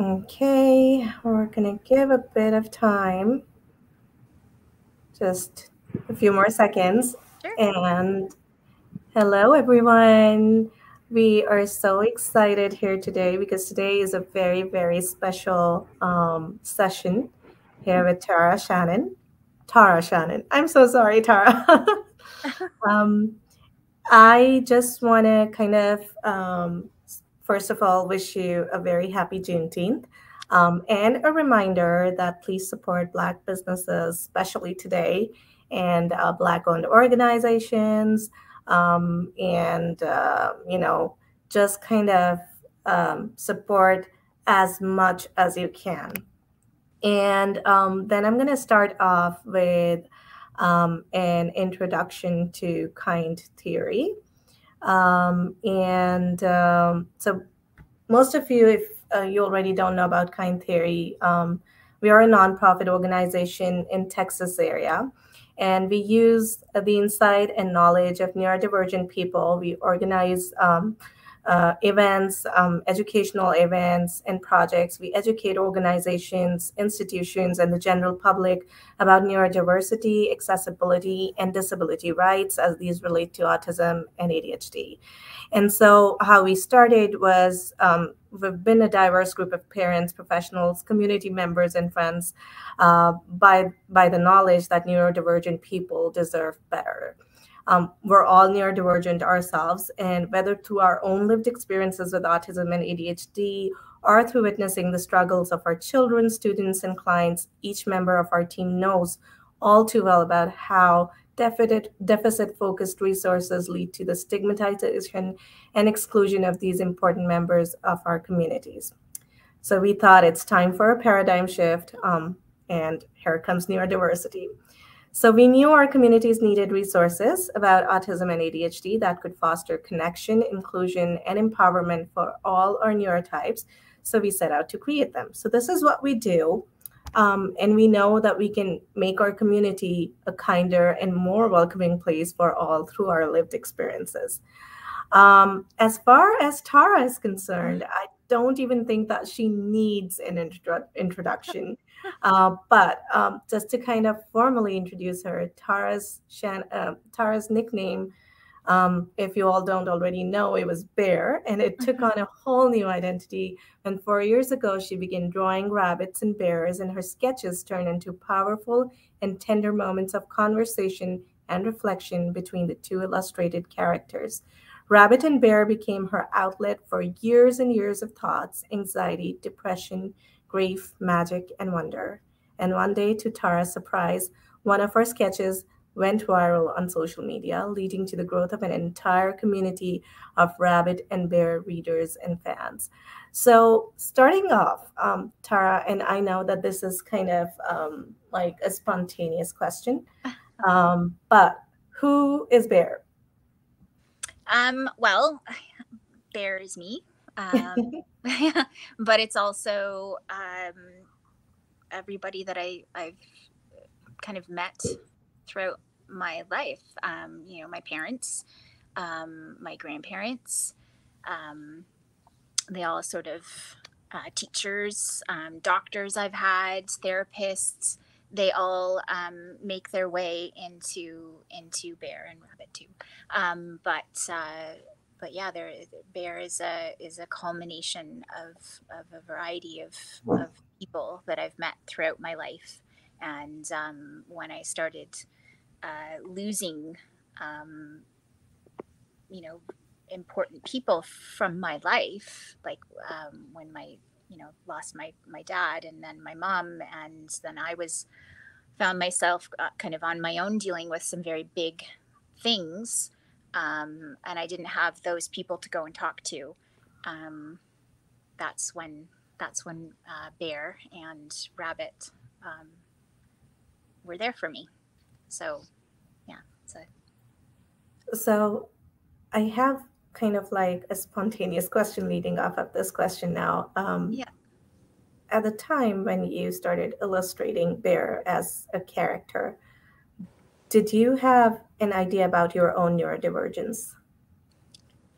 Okay, we're going to give a bit of time, just a few more seconds. Sure. And hello, everyone. We are so excited here today because today is a very, very special um, session here with Tara Shannon. Tara Shannon. I'm so sorry, Tara. um, I just want to kind of um, first of all, wish you a very happy Juneteenth. Um, and a reminder that please support Black businesses, especially today, and uh, Black owned organizations, um, and, uh, you know, just kind of um, support as much as you can. And um, then I'm going to start off with um, an introduction to kind theory. Um, and um, so, most of you, if uh, you already don't know about Kind Theory, um, we are a nonprofit organization in Texas area, and we use the insight and knowledge of neurodivergent people. We organize um, uh, events, um, educational events, and projects. We educate organizations, institutions, and the general public about neurodiversity, accessibility, and disability rights as these relate to autism and ADHD. And so, how we started was um, we've been a diverse group of parents, professionals, community members, and friends uh, by, by the knowledge that neurodivergent people deserve better. Um, we're all neurodivergent ourselves, and whether through our own lived experiences with autism and ADHD or through witnessing the struggles of our children, students, and clients, each member of our team knows all too well about how deficit, focused resources lead to the stigmatization and exclusion of these important members of our communities. So we thought it's time for a paradigm shift, um, and here comes neurodiversity. So we knew our communities needed resources about autism and ADHD that could foster connection, inclusion, and empowerment for all our neurotypes. So we set out to create them. So this is what we do. Um, and we know that we can make our community a kinder and more welcoming place for all through our lived experiences. Um, as far as Tara is concerned, I don't even think that she needs an intro- introduction. Uh, but um, just to kind of formally introduce her, Tara's Shan- uh, Tara's nickname, um, if you all don't already know, it was Bear, and it took on a whole new identity. And four years ago, she began drawing rabbits and bears, and her sketches turned into powerful and tender moments of conversation and reflection between the two illustrated characters. Rabbit and Bear became her outlet for years and years of thoughts, anxiety, depression, grief, magic, and wonder. And one day, to Tara's surprise, one of her sketches went viral on social media, leading to the growth of an entire community of rabbit and bear readers and fans. So, starting off, um, Tara, and I know that this is kind of um, like a spontaneous question, um, but who is Bear? Um, well, Bear is me. Um, but it's also um, everybody that I, I've kind of met throughout my life. Um, you know, my parents, um, my grandparents, um, they all sort of uh, teachers, um, doctors I've had, therapists. They all um, make their way into into bear and rabbit too. Um, but uh, but yeah, there bear is a is a culmination of of a variety of of people that I've met throughout my life. And um, when I started uh, losing, um, you know, important people from my life, like um, when my you know lost my my dad and then my mom, and then I was found myself uh, kind of on my own dealing with some very big things um, and I didn't have those people to go and talk to, um, that's when that's when uh, Bear and Rabbit um, were there for me. So, yeah. So, so I have kind of like a spontaneous question leading off of this question now. Um, yeah. At the time when you started illustrating Bear as a character, did you have an idea about your own neurodivergence?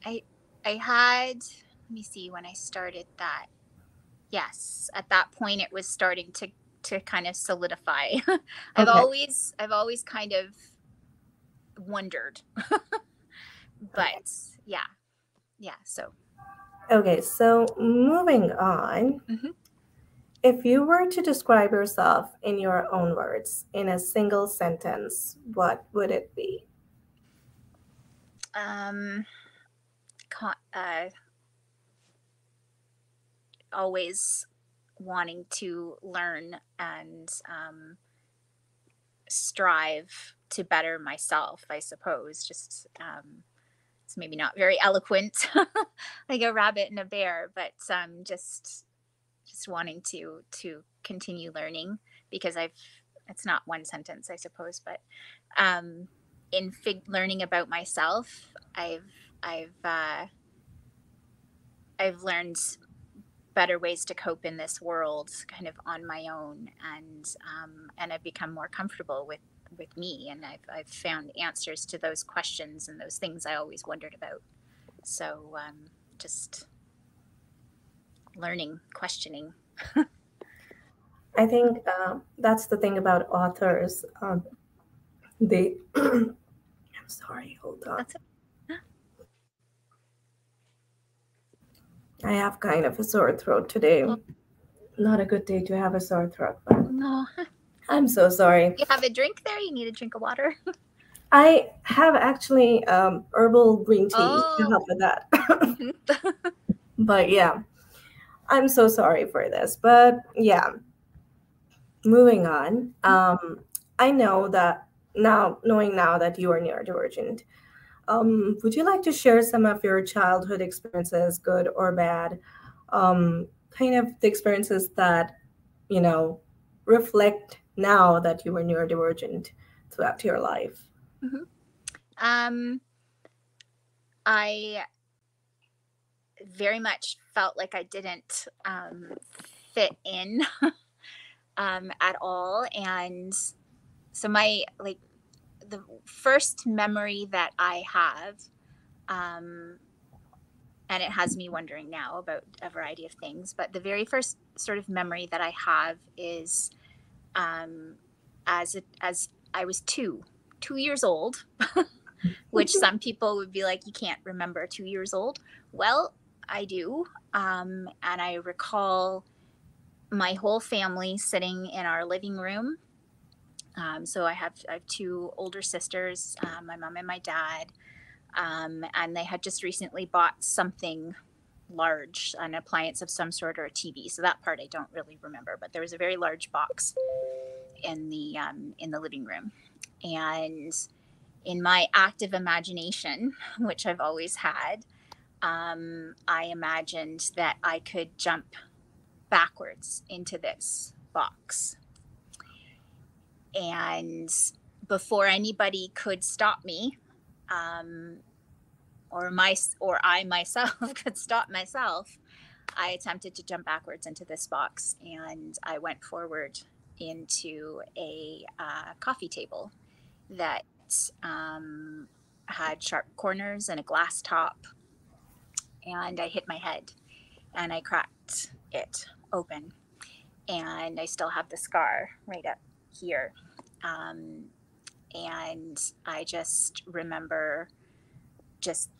I I had let me see when I started that. yes at that point it was starting to to kind of solidify i've okay. always i've always kind of wondered but okay. yeah yeah so okay so moving on mm-hmm. If you were to describe yourself in your own words in a single sentence what would it be um uh, always wanting to learn and um, strive to better myself, I suppose. Just um, it's maybe not very eloquent, like a rabbit and a bear, but um, just just wanting to to continue learning because I've it's not one sentence, I suppose, but um, in fig- learning about myself, I've I've uh, I've learned better ways to cope in this world kind of on my own and um, and I've become more comfortable with with me and I've, I've found answers to those questions and those things I always wondered about. So um, just learning questioning I think uh, that's the thing about authors um, they I'm sorry hold on that's I have kind of a sore throat today. Oh. Not a good day to have a sore throat. But no. I'm so sorry. You have a drink there? You need a drink of water? I have actually um, herbal green tea oh. to help with that. but yeah, I'm so sorry for this. But yeah, moving on. Um, I know that now, knowing now that you are neurodivergent, um, would you like to share some of your childhood experiences, good or bad? Um, kind of the experiences that, you know, reflect now that you were neurodivergent throughout your life? Mm-hmm. Um, I very much felt like I didn't um, fit in um, at all. And so my like the first memory that I have, um, and it has me wondering now about a variety of things, but the very first sort of memory that I have is um, as a, as I was two, two years old, which some people would be like, you can't remember two years old. Well, I do, um, and I recall my whole family sitting in our living room um, so I have, I have two older sisters, uh, my mom and my dad, um, and they had just recently bought something large, an appliance of some sort or a TV. So that part I don't really remember, but there was a very large box in the um, in the living room, and in my active imagination, which I've always had, um, I imagined that I could jump backwards into this box. And before anybody could stop me um, or my or i myself could stop myself i attempted to jump backwards into this box and i went forward into a uh, coffee table that um, had sharp corners and a glass top and i hit my head and i cracked it open and i still have the scar right up here. Um, and I just remember just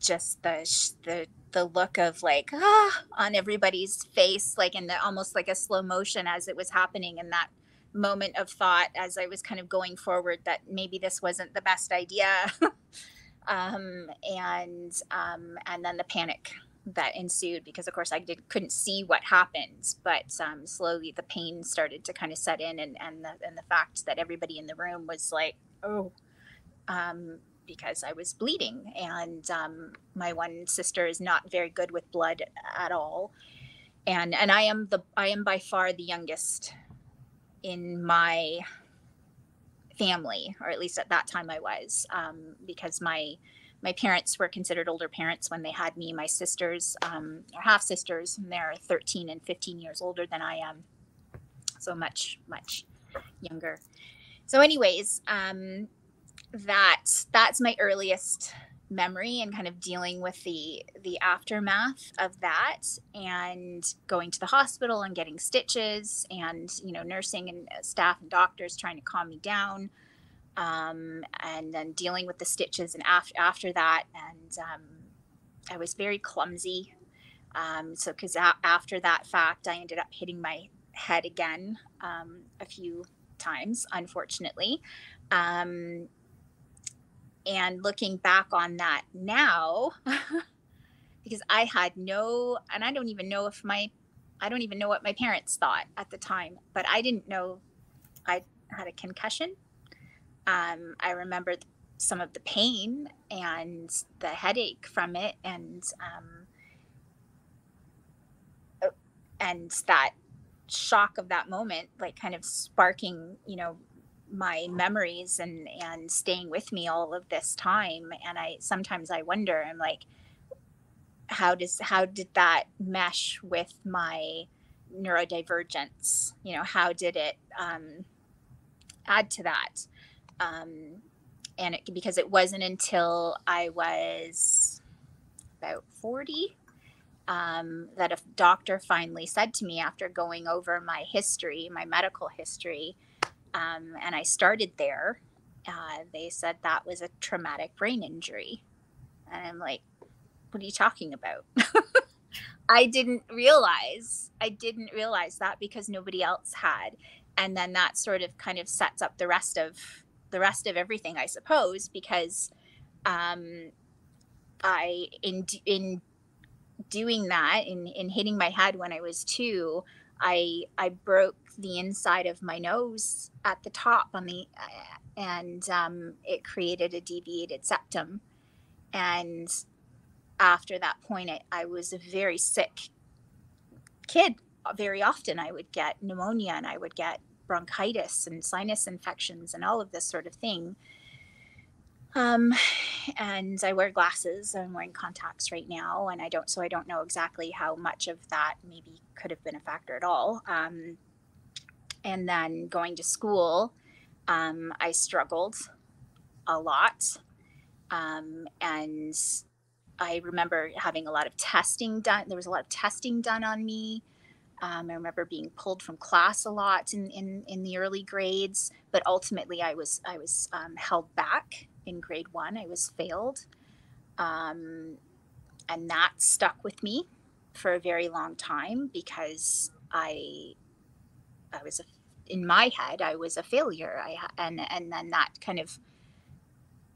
just the the the look of like ah on everybody's face like in the almost like a slow motion as it was happening in that moment of thought as I was kind of going forward that maybe this wasn't the best idea um, and um, and then the panic that ensued because of course I did couldn't see what happened, but um, slowly the pain started to kind of set in, and and the and the fact that everybody in the room was like, oh, um, because I was bleeding, and um, my one sister is not very good with blood at all, and and I am the I am by far the youngest in my family, or at least at that time I was, um, because my my parents were considered older parents when they had me. My sisters um, are half sisters, and they're 13 and 15 years older than I am, so much much younger. So, anyways, um, that that's my earliest memory and kind of dealing with the the aftermath of that and going to the hospital and getting stitches and you know nursing and uh, staff and doctors trying to calm me down um, and then dealing with the stitches and after after that. And um, i was very clumsy um, so because a- after that fact i ended up hitting my head again um, a few times unfortunately. Um, and looking back on that now because i had no and i don't even know if my i don't even know what my parents thought at the time but i didn't know i had a concussion. Um, i remember some of the pain and the headache from it and um, uh, and that shock of that moment like kind of sparking you know my memories and and staying with me all of this time. And i sometimes i wonder i'm like how does how did that mesh with my neurodivergence? You know how did it um, add to that? Um, and it, because it wasn't until i was about 40 um, that a doctor finally said to me after going over my history my medical history um, and I started there. Uh, they said that was a traumatic brain injury. And I'm like, what are you talking about? I didn't realize, I didn't realize that because nobody else had. And then that sort of kind of sets up the rest of the rest of everything, I suppose, because um, I, in, in doing that, in, in hitting my head when I was two, I, I broke the inside of my nose at the top on the and um, it created a deviated septum and after that point I, I was a very sick kid very often i would get pneumonia and i would get bronchitis and sinus infections and all of this sort of thing um, and I wear glasses. I'm wearing contacts right now, and I don't, so I don't know exactly how much of that maybe could have been a factor at all. Um, and then going to school, um, I struggled a lot. Um, and I remember having a lot of testing done. There was a lot of testing done on me. Um, I remember being pulled from class a lot in, in, in the early grades, but ultimately I was I was um, held back in grade one. I was failed, um, and that stuck with me for a very long time because I I was a, in my head I was a failure. I and and then that kind of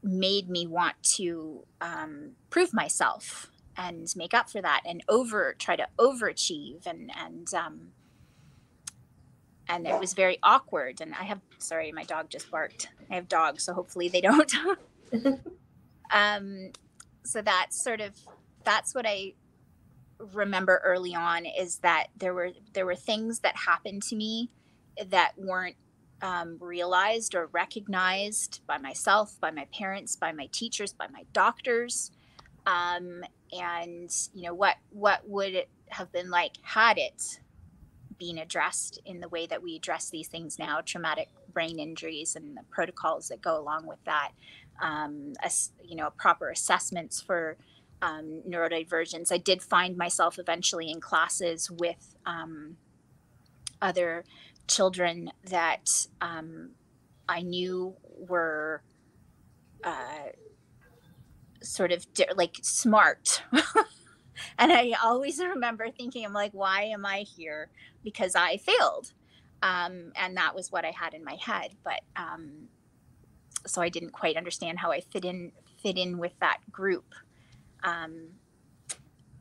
made me want to um, prove myself and make up for that and over try to overachieve and and um, and it was very awkward. And i have sorry my dog just barked. I have dogs so hopefully they don't. Um so that's sort of that's what i remember early on is that there were there were things that happened to me that weren't um, realized or recognized by myself, by my parents, by my teachers, by my doctors, um, and you know what what would it have been like had it been addressed in the way that we address these things now, traumatic brain injuries and the protocols that go along with that, um, as, you know, proper assessments for um, neurodivergence. I did find myself eventually in classes with um, other children that um, I knew were uh, sort of like smart. and I always remember thinking, I'm like, why am I here? Because I failed. Um, and that was what I had in my head. But um, so I didn't quite understand how I fit in fit in with that group. Um,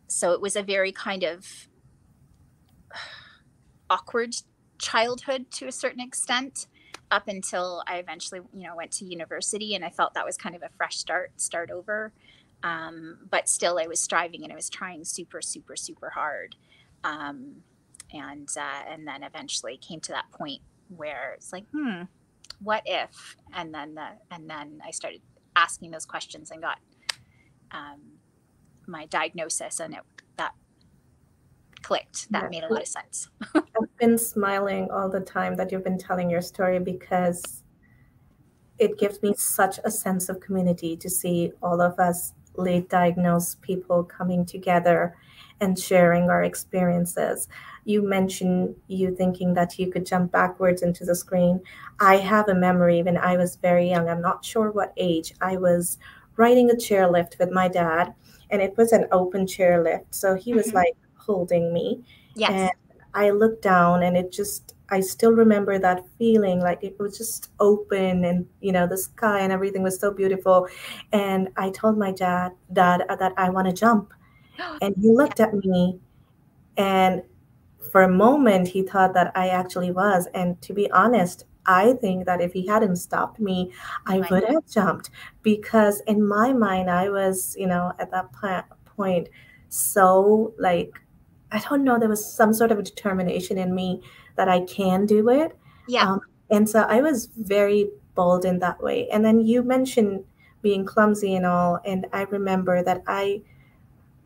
so it was a very kind of awkward childhood to a certain extent up until I eventually, you know, went to university and I felt that was kind of a fresh start, start over. Um, but still, I was striving and I was trying super, super, super hard. Um, and uh, and then eventually came to that point where it's like, hmm, what if? And then the, and then I started asking those questions and got um, my diagnosis, and it that clicked. That yeah. made a lot of sense. I've been smiling all the time that you've been telling your story because it gives me such a sense of community to see all of us late diagnosed people coming together and sharing our experiences. You mentioned you thinking that you could jump backwards into the screen. I have a memory when I was very young, I'm not sure what age, I was riding a chairlift with my dad, and it was an open chairlift. So he was mm-hmm. like holding me. Yes. And I looked down, and it just, I still remember that feeling like it was just open and you know the sky and everything was so beautiful and I told my dad dad uh, that I want to jump and he looked at me and for a moment he thought that I actually was. And to be honest, I think that if he hadn't stopped me, oh I would have jumped because in my mind, I was, you know, at that point so like, I don't know, there was some sort of a determination in me that I can do it. Yeah. Um, and so I was very bold in that way. And then you mentioned being clumsy and all. And I remember that I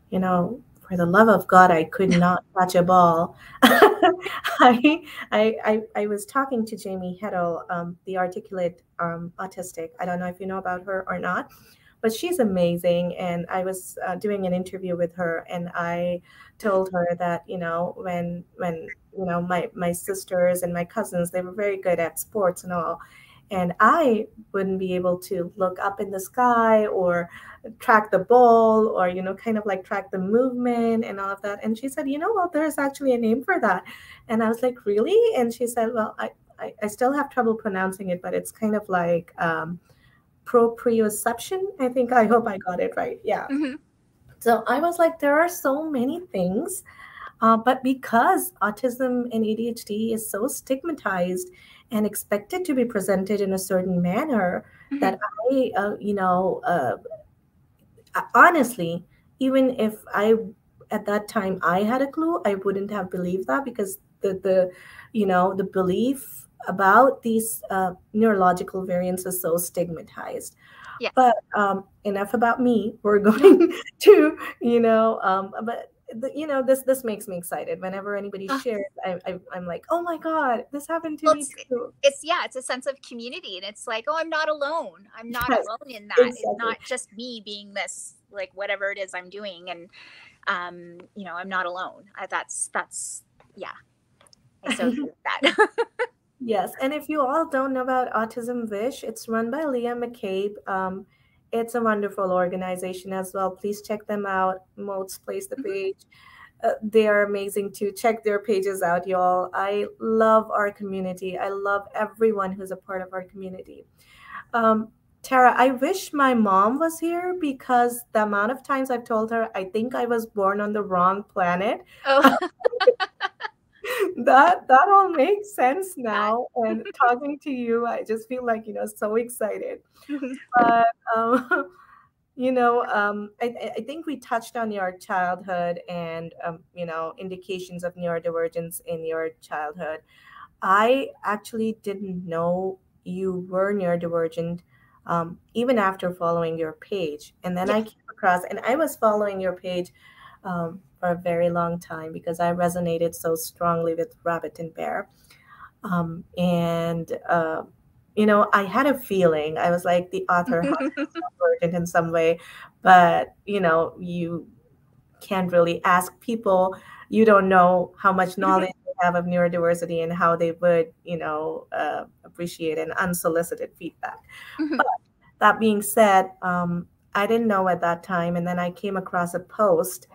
you know, for the love of God, I could not catch a ball. I, I, I, was talking to Jaime Heidel, um, the articulate um, autistic. I don't know if you know about her or not, but she's amazing. And I was uh, doing an interview with her, and I told her that you know when when you know my my sisters and my cousins they were very good at sports and all, and I wouldn't be able to look up in the sky or track the ball or you know kind of like track the movement and all of that and she said you know what there's actually a name for that and i was like really and she said well i i, I still have trouble pronouncing it but it's kind of like um, proprioception i think i hope i got it right yeah mm-hmm. So i was like there are so many things uh, but because autism and adhd is so stigmatized and expected to be presented in a certain manner mm-hmm. that I, uh, you know, uh, honestly, even if I at that time I had a clue, I wouldn't have believed that because the the you know the belief about these uh, neurological variants is so stigmatized. Yes. But um, enough about me. We're going to you know, um, but the, you know this this makes me excited. Whenever anybody uh, shares I, I, am like oh my god this happened to well, me it's, too. it's yeah it's a sense of community and it's like oh i'm not alone. I'm not yes, alone in that. Exactly. it's not just me being this like whatever it is i'm doing and um you know i'm not alone. I, that's that's yeah. I so that yes and if you all don't know about autism vish it's run by leah mccabe um it's a wonderful organization as well. Please check them out. Moats plays the mm-hmm. page. Uh, they are amazing too. Check their pages out, y'all. I love our community. I love everyone who's a part of our community. Um, Tara, I wish my mom was here because the amount of times I've told her I think I was born on the wrong planet. Oh. that that all makes sense now. And talking to you, I just feel like you know so excited. but um, you know, um, I, I think we touched on your childhood and um, you know indications of neurodivergence in your childhood. I actually didn't know you were neurodivergent um, even after following your page, and then. I came across, and I was following your page um, for a very long time because I resonated so strongly with Rabbit and Bear. Um, and, uh, you know, I had a feeling, I was like, the author has in some way, but, you know, you can't really ask people. You don't know how much knowledge they have of neurodiversity and how they would, you know, uh, appreciate an unsolicited feedback. But that being said, um, I didn't know at that time. And then I came across a post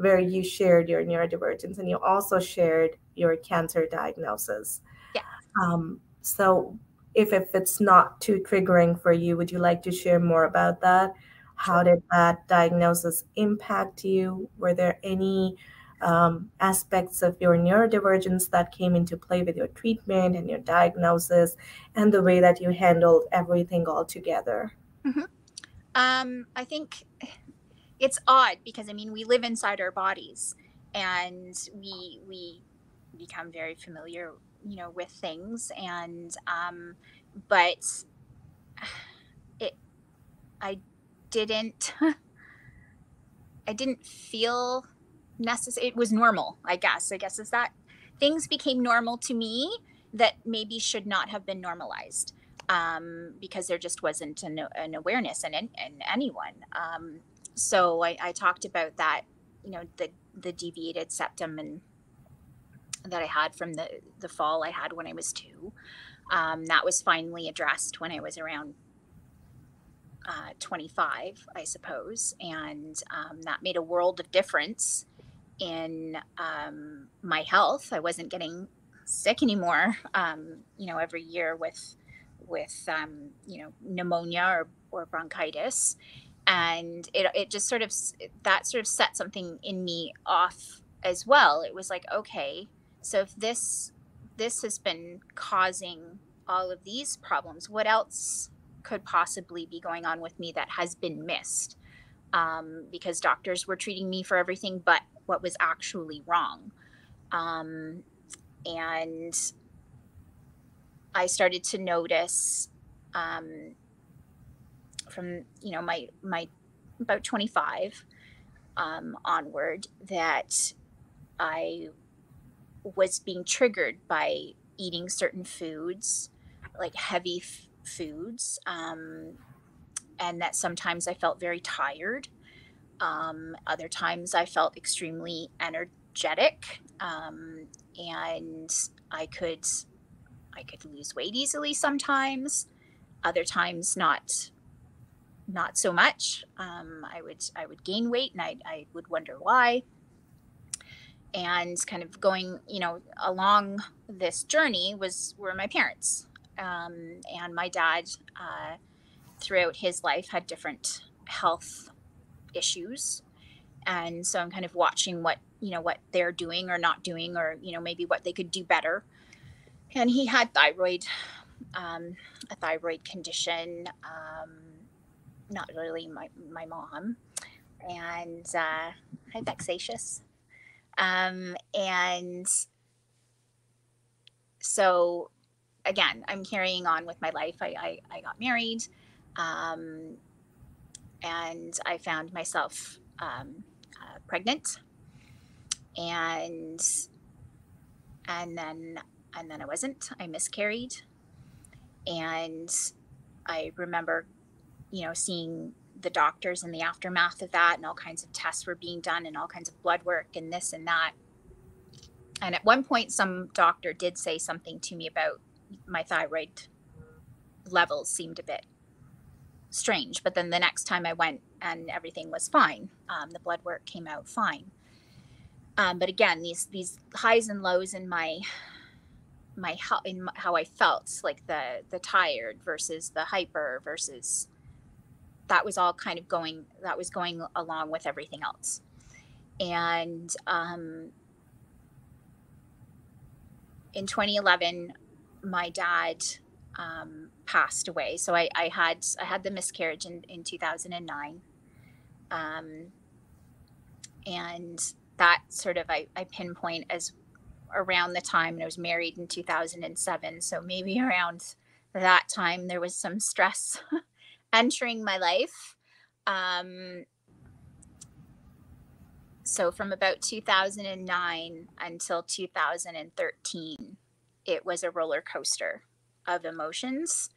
where you shared your neurodivergence and you also shared your cancer diagnosis. Yeah. Um, so if, if it's not too triggering for you, would you like to share more about that? How did that diagnosis impact you? Were there any um, aspects of your neurodivergence that came into play with your treatment and your diagnosis and the way that you handled everything all together? Mm-hmm. Um, I think it's odd because I mean we live inside our bodies and we we become very familiar you know with things and um but it I didn't I didn't feel necessary it was normal I guess I guess is that things became normal to me that maybe should not have been normalized um, because there just wasn't an, an awareness in, in, in anyone um, so I, I talked about that, you know, the the deviated septum and that I had from the the fall I had when I was two. Um, that was finally addressed when I was around uh, 25, I suppose, and um, that made a world of difference in um, my health. I wasn't getting sick anymore. Um, you know, every year with with um, you know pneumonia or, or bronchitis, and it it just sort of that sort of set something in me off as well. It was like, okay, so if this this has been causing all of these problems, what else could possibly be going on with me that has been missed? Um, because doctors were treating me for everything but what was actually wrong. Um, and I started to notice um, from you know my my about 25 um, onward that I was being triggered by eating certain foods, like heavy f- foods, um, and that sometimes I felt very tired. Um, other times I felt extremely energetic, um, and I could I could lose weight easily sometimes. Other times not not so much. Um, I would I would gain weight, and I I would wonder why. And kind of going, you know, along this journey was were my parents, um, and my dad. Uh, throughout his life had different health issues and so i'm kind of watching what you know what they're doing or not doing or you know maybe what they could do better and he had thyroid um, a thyroid condition um, not really my, my mom. And uh, hi vexatious. Um, and so again i'm carrying on with my life. I, I, I got married um, and I found myself um, uh, pregnant, and and then and then I wasn't. I miscarried, and I remember, you know, seeing the doctors in the aftermath of that, and all kinds of tests were being done, and all kinds of blood work, and this and that. And at one point, some doctor did say something to me about my thyroid levels seemed a bit strange. But then the next time I went and everything was fine. Um, the blood work came out fine. Um, but again, these these highs and lows in my my how in how I felt, like the the tired versus the hyper versus that was all kind of going that was going along with everything else. And um, in 2011, my dad um, passed away. So I, I had I had the miscarriage in, in 2009. Um, and that sort of I, I pinpoint as around the time and I was married in 2007. So maybe around that time there was some stress entering my life. Um, so from about 2009 until 2013, it was a roller coaster of emotions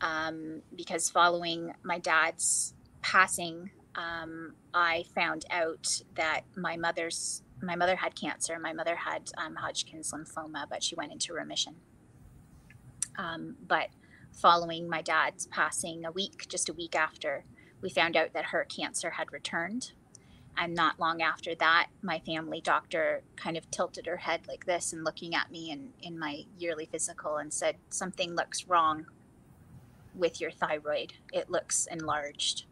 um, because following my dad's passing, um, I found out that my mother's my mother had cancer. My mother had um, Hodgkin's lymphoma, but she went into remission. Um, but following my dad's passing, a week, just a week after, we found out that her cancer had returned. And not long after that, my family doctor kind of tilted her head like this and looking at me in, in my yearly physical and said, Something looks wrong with your thyroid. It looks enlarged.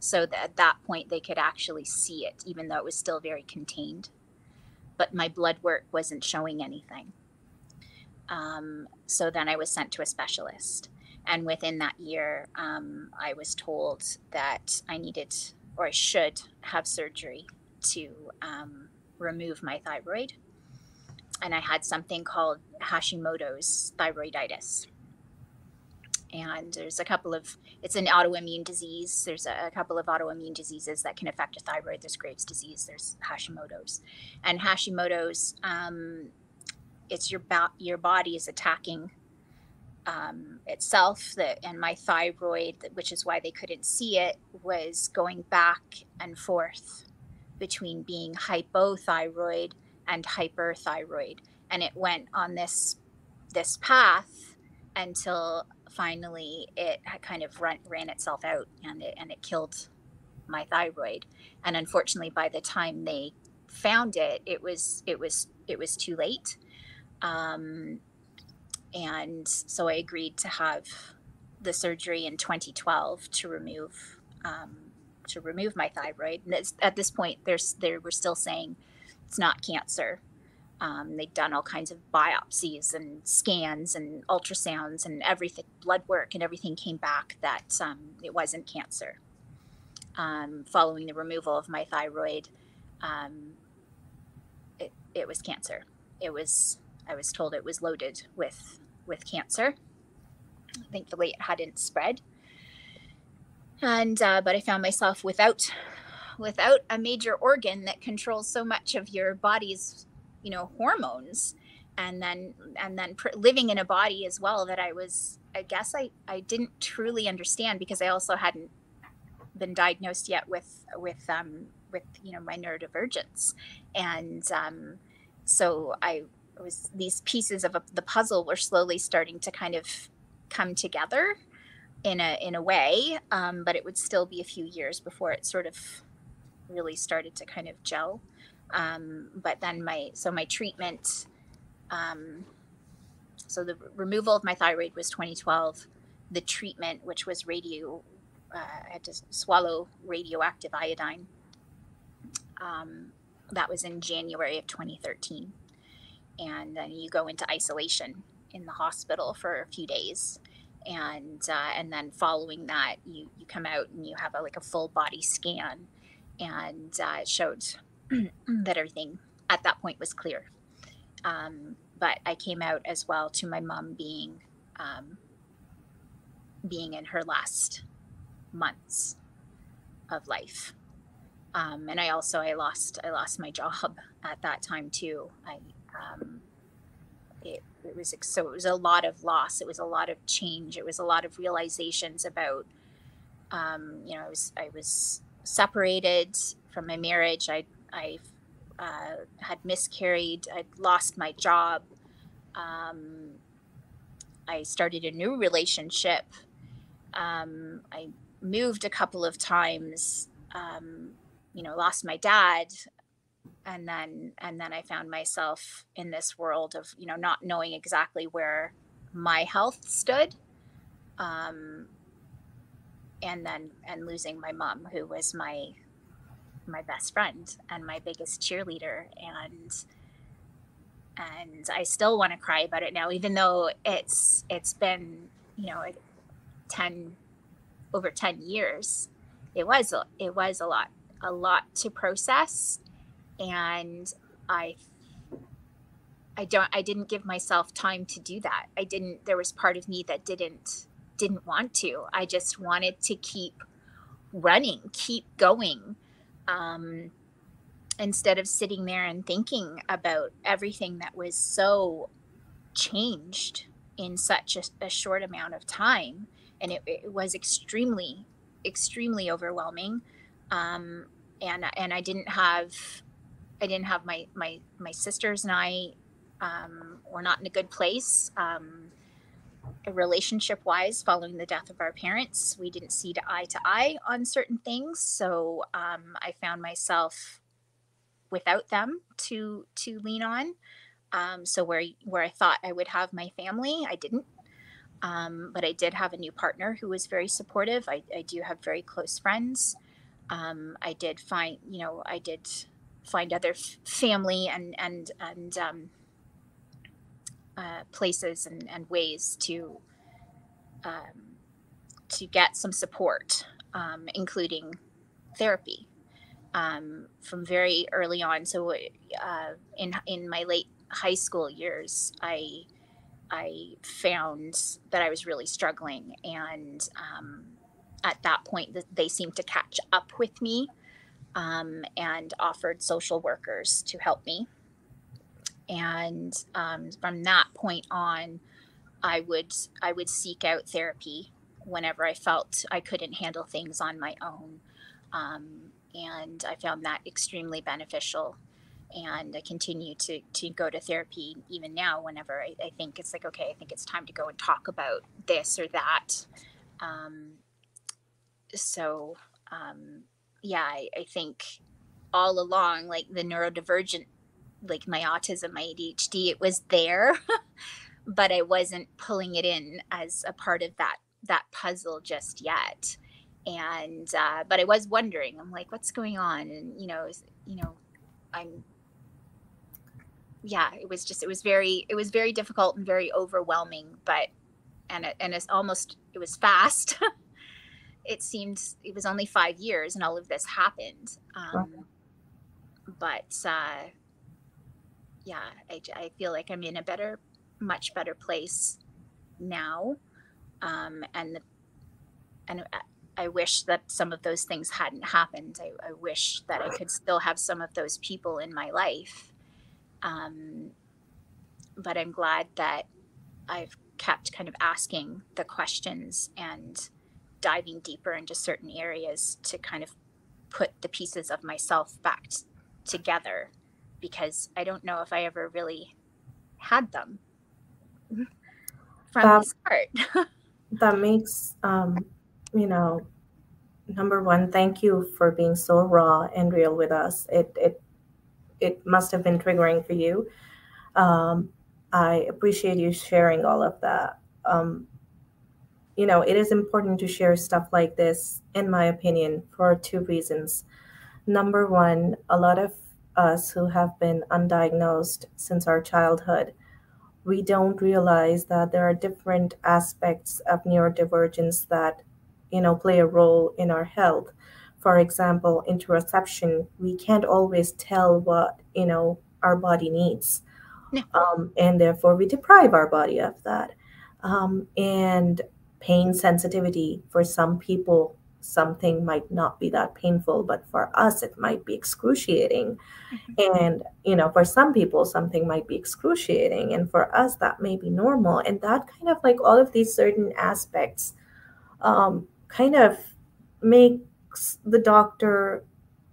So that at that point, they could actually see it, even though it was still very contained. But my blood work wasn't showing anything. Um, so then I was sent to a specialist. And within that year, um, I was told that I needed or I should have surgery to um, remove my thyroid. And I had something called Hashimoto's thyroiditis. And there's a couple of it's an autoimmune disease. There's a, a, couple of autoimmune diseases that can affect a thyroid. There's graves disease. There's hashimoto's. And hashimoto's um, it's your ba- your body is attacking um, itself that and my thyroid which is why they couldn't see it was going back and forth between being hypothyroid and hyperthyroid. And it went on this this path until finally it kind of run, ran itself out and it and it killed my thyroid. And unfortunately by the time they found it it was it was it was too late. Um, and so I agreed to have the surgery in 2012 to remove um, to remove my thyroid. And at this point, there's they were still saying it's not cancer. Um, they'd done all kinds of biopsies and scans and ultrasounds and everything, blood work, and everything came back that um, it wasn't cancer. Um, following the removal of my thyroid, um, it, it was cancer. It was I was told it was loaded with with cancer. Thankfully, it hadn't spread. And uh, but I found myself without without a major organ that controls so much of your body's you know hormones and then and then pr- living in a body as well that i was i guess i i didn't truly understand because i also hadn't been diagnosed yet with with um with you know my neurodivergence and um so i it was these pieces of a, the puzzle were slowly starting to kind of come together in a in a way, um, but it would still be a few years before it sort of really started to kind of gel. Um, but then my so my treatment, um, so the removal of my thyroid was 2012. The treatment, which was radio, uh, I had to swallow radioactive iodine. Um, that was in January of 2013 and then you go into isolation in the hospital for a few days. And uh, and then following that you you come out and you have a, like a full body scan and uh, it showed that everything at that point was clear. Um, but i came out as well to my mom being um, being in her last months of life. Um, and i also i lost i lost my job at that time too. I um, it, it was so it was a lot of loss it was a lot of change it was a lot of realizations about um, you know i was i was separated from my marriage i i uh, had miscarried i'd lost my job um, i started a new relationship um, i moved a couple of times um, you know lost my dad and then and then i found myself in this world of you know not knowing exactly where my health stood um and then and losing my mom who was my my best friend and my biggest cheerleader. And and i still want to cry about it now even though it's it's been you know 10 over 10 years. It was it was a lot a lot to process and I I don't I didn't give myself time to do that. I didn't there was part of me that didn't didn't want to. I just wanted to keep running, keep going. Um instead of sitting there and thinking about everything that was so changed in such a, a short amount of time and it, it was extremely extremely overwhelming um, and and I didn't have I didn't have my my my sisters and I um, were not in a good place. Um, relationship wise, following the death of our parents, we didn't see to eye to eye on certain things. So um, I found myself without them to to lean on. Um, so where where I thought I would have my family, I didn't. Um, but I did have a new partner who was very supportive. I, I do have very close friends. Um, I did find, you know, I did find other f- family and and and um, uh, places and, and ways to um, to get some support, um, including therapy um, from very early on. So uh, in in my late high school years, I I found that I was really struggling, and um, at that point, they seemed to catch up with me um, and offered social workers to help me. And um, from that point on, I would I would seek out therapy whenever I felt I couldn't handle things on my own. Um, and I found that extremely beneficial. And I continue to, to go to therapy even now whenever I, I think it's like, okay, I think it's time to go and talk about this or that. Um, so, um, yeah, I, I think all along, like the neurodivergent, like my autism, my ADHD, it was there, but I wasn't pulling it in as a part of that that puzzle just yet and uh, but I was wondering, I'm like, what's going on? And you know, you know, I'm yeah, it was just it was very it was very difficult and very overwhelming, but and it, and it's almost it was fast. it seemed it was only five years and all of this happened. Um, but uh, yeah, I, I feel like I'm in a better, much better place now, um, and the and I wish that some of those things hadn't happened. I, I wish that I could still have some of those people in my life. Um, but I'm glad that I've kept kind of asking the questions and diving deeper into certain areas to kind of put the pieces of myself back t- together because I don't know if I ever really had them from that, the start. that makes um, you know, number one, thank you for being so raw and real with us. It it it must have been triggering for you. Um, I appreciate you sharing all of that. Um, you know, it is important to share stuff like this, in my opinion, for two reasons. Number one, a lot of us who have been undiagnosed since our childhood, we don't realize that there are different aspects of neurodivergence that you know play a role in our health for example interoception we can't always tell what you know our body needs yeah. um, and therefore we deprive our body of that um, and pain sensitivity for some people something might not be that painful but for us it might be excruciating mm-hmm. and you know for some people something might be excruciating and for us that may be normal and that kind of like all of these certain aspects um, kind of makes the doctor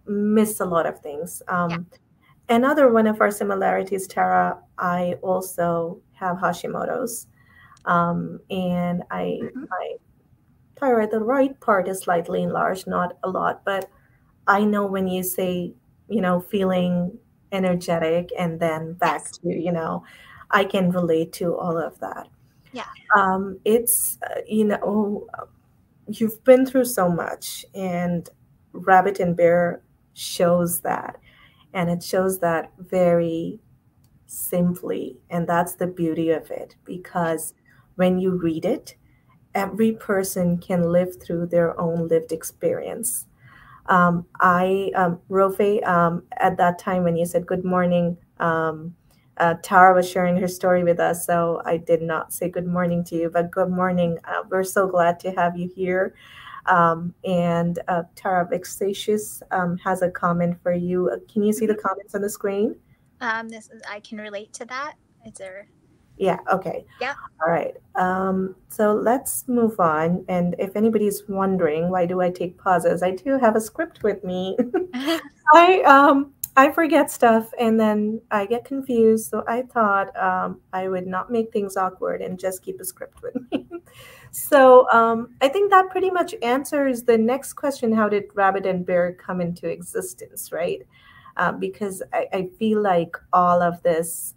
miss a lot of things. Um, yeah. Another one of our similarities, Tara, I also have Hashimoto's. Um, and I, mm-hmm. my thyroid, the right part is slightly enlarged, not a lot, but I know when you say, you know, feeling energetic and then back yes. to, you know, I can relate to all of that. Yeah. Um, it's, uh, you know, you've been through so much and rabbit and bear shows that and it shows that very simply and that's the beauty of it because when you read it every person can live through their own lived experience um, i um, rofe um, at that time when you said good morning um, uh, Tara was sharing her story with us, so I did not say good morning to you, but good morning. Uh, we're so glad to have you here. Um, and uh, Tara Vexatious um, has a comment for you. Uh, can you see the mm-hmm. comments on the screen? Um, this is, I can relate to that. Is there? Yeah. Okay. Yeah. All right. Um, so let's move on. And if anybody's wondering why do I take pauses, I do have a script with me. I um I forget stuff and then I get confused. So I thought um, I would not make things awkward and just keep a script with me. so um, I think that pretty much answers the next question How did Rabbit and Bear come into existence, right? Uh, because I, I, feel like all of this,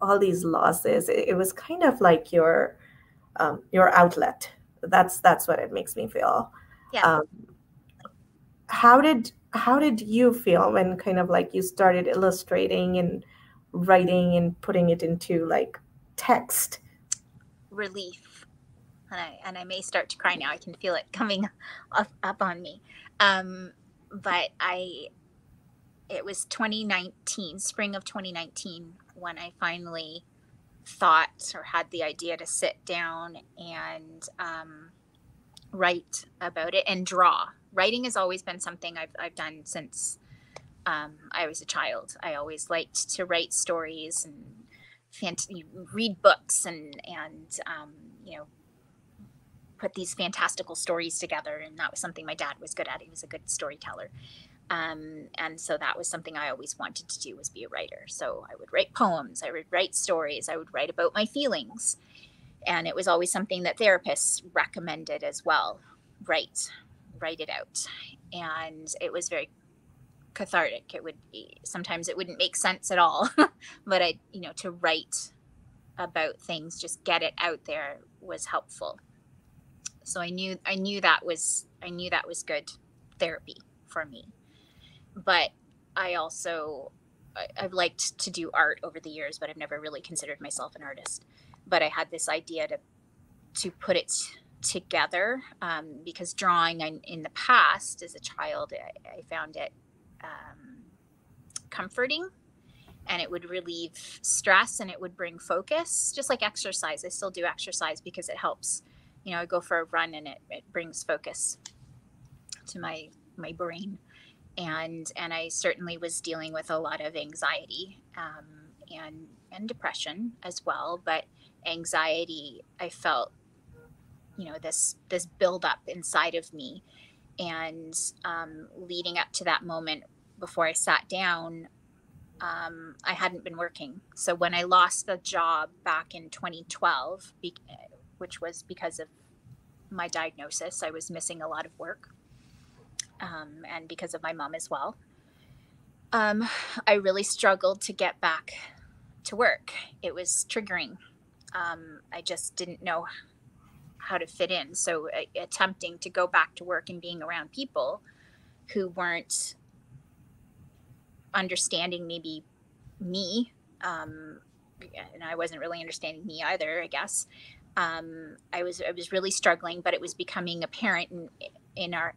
all these losses, it, it, was kind of like your um, your outlet. That's that's what it makes me feel. Yeah. Um, how did how did you feel when kind of like you started illustrating and writing and putting it into like text relief and i and i may start to cry now i can feel it coming up, up on me um but i it was 2019 spring of 2019 when i finally thought or had the idea to sit down and um, write about it and draw. Writing has always been something I've, I've done since um, I was a child. I always liked to write stories and fant- read books and and um, you know put these fantastical stories together and that was something my dad was good at. He was a good storyteller um, and so that was something i always wanted to do was be a writer. So i would write poems i would write stories i would write about my feelings. And it was always something that therapists recommended as well write write it out. And it was very cathartic. It would be sometimes it wouldn't make sense at all but i you know to write about things just get it out there was helpful. So i knew i knew that was i knew that was good therapy for me but i also I, i've liked to do art over the years but i've never really considered myself an artist but I had this idea to to put it together um, because drawing in, in, the past as a child, I, I found it um, comforting and it would relieve stress and it would bring focus, just like exercise. I still do exercise because it helps. You know, I go for a run and it, it brings focus to my my brain, and and I certainly was dealing with a lot of anxiety um, and and depression as well, but anxiety i felt you know this this buildup inside of me. And um, leading up to that moment before i sat down um, i hadn't been working. So when i lost the job back in 2012 be- which was because of my diagnosis i was missing a lot of work um, and because of my mom as well um, i really struggled to get back to work it was triggering um, I just didn't know how to fit in. So uh, attempting to go back to work and being around people who weren't understanding maybe me, um, and I wasn't really understanding me either. I guess um, I was I was really struggling, but it was becoming apparent in in our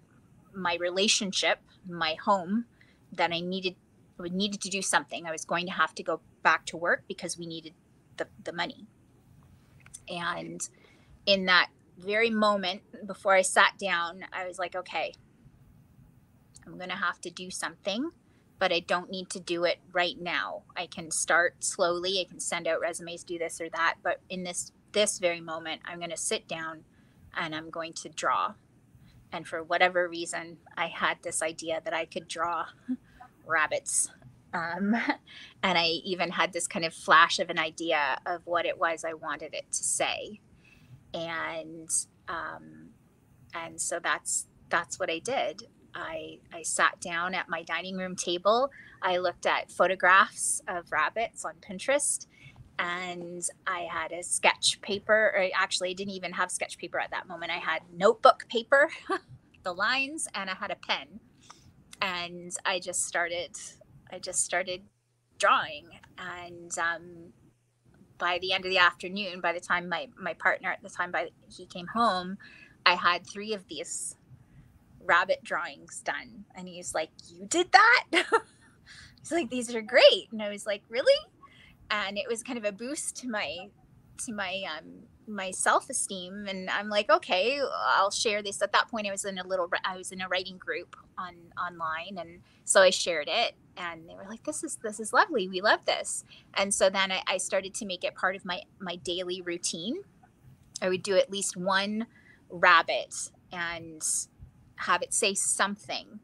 my relationship, my home, that I needed I needed to do something. I was going to have to go back to work because we needed the, the money. And in that very moment before I sat down, I was like, okay, I'm going to have to do something, but I don't need to do it right now. I can start slowly. I can send out resumes, do this or that. But in this this very moment, I'm going to sit down and I'm going to draw. And for whatever reason, I had this idea that I could draw rabbits um, and I even had this kind of flash of an idea of what it was I wanted it to say. And um, and so that's that's what I did. I, I sat down at my dining room table. I looked at photographs of rabbits on Pinterest and I had a sketch paper. Or actually, I didn't even have sketch paper at that moment. I had notebook paper, the lines, and I had a pen. And I just started I just started drawing. And um, by the end of the afternoon, by the time my, my partner at the time by he came home, I had three of these rabbit drawings done. And he's like, You did that? he's like, These are great. And I was like, Really? And it was kind of a boost to my to my um my self-esteem. And i'm like okay i'll share this. At that point i was in a little i was in a writing group on online and so i shared it and they were like this is this is lovely. We love this. And so then I, I started to make it part of my my daily routine. I would do at least one rabbit and have it say something.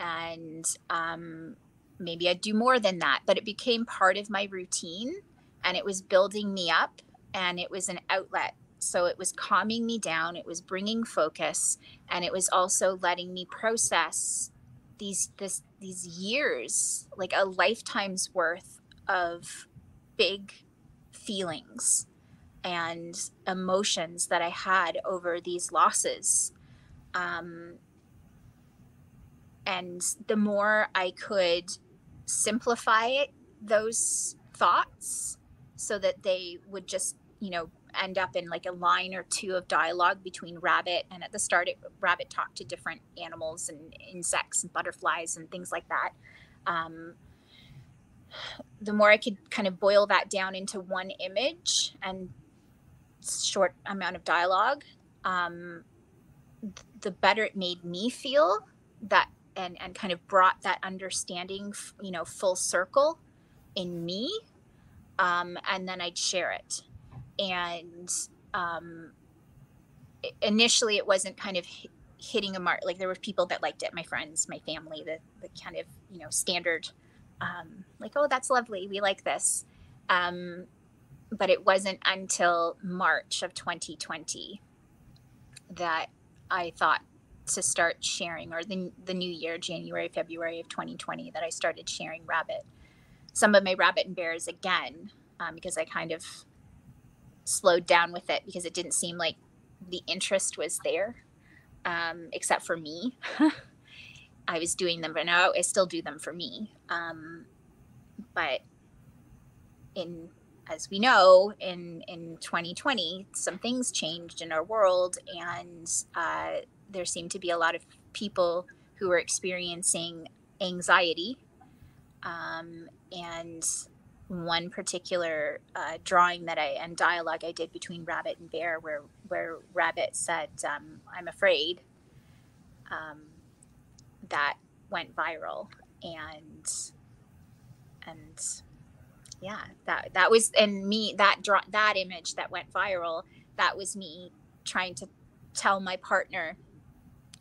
And um, maybe i'd do more than that but it became part of my routine and it was building me up and it was an outlet. So it was calming me down it was bringing focus and it was also letting me process these this these years like a lifetime's worth of big feelings and emotions that i had over these losses. Um, and the more i could simplify it those thoughts so that they would just you know end up in like a line or two of dialogue between rabbit and at the start it, rabbit talked to different animals and insects and butterflies and things like that. Um, the more i could kind of boil that down into one image and short amount of dialogue um, the better it made me feel that and and kind of brought that understanding you know full circle in me um, and then I'd share it. And um, initially, it wasn't kind of hitting a mark. Like there were people that liked it, my friends, my family, the the kind of you know standard, um, like oh that's lovely, we like this. Um, but it wasn't until March of 2020 that I thought to start sharing, or the the new year, January, February of 2020, that I started sharing rabbit. Some of my rabbit and bears again, um, because I kind of slowed down with it because it didn't seem like the interest was there um, except for me. I was doing them, but now I still do them for me. Um, but in as we know, in in 2020, some things changed in our world, and uh, there seemed to be a lot of people who were experiencing anxiety um, and one particular uh, drawing that I and dialogue I did between Rabbit and Bear, where where Rabbit said, um, "I'm afraid," um, that went viral, and and yeah, that that was and me that draw that image that went viral. That was me trying to tell my partner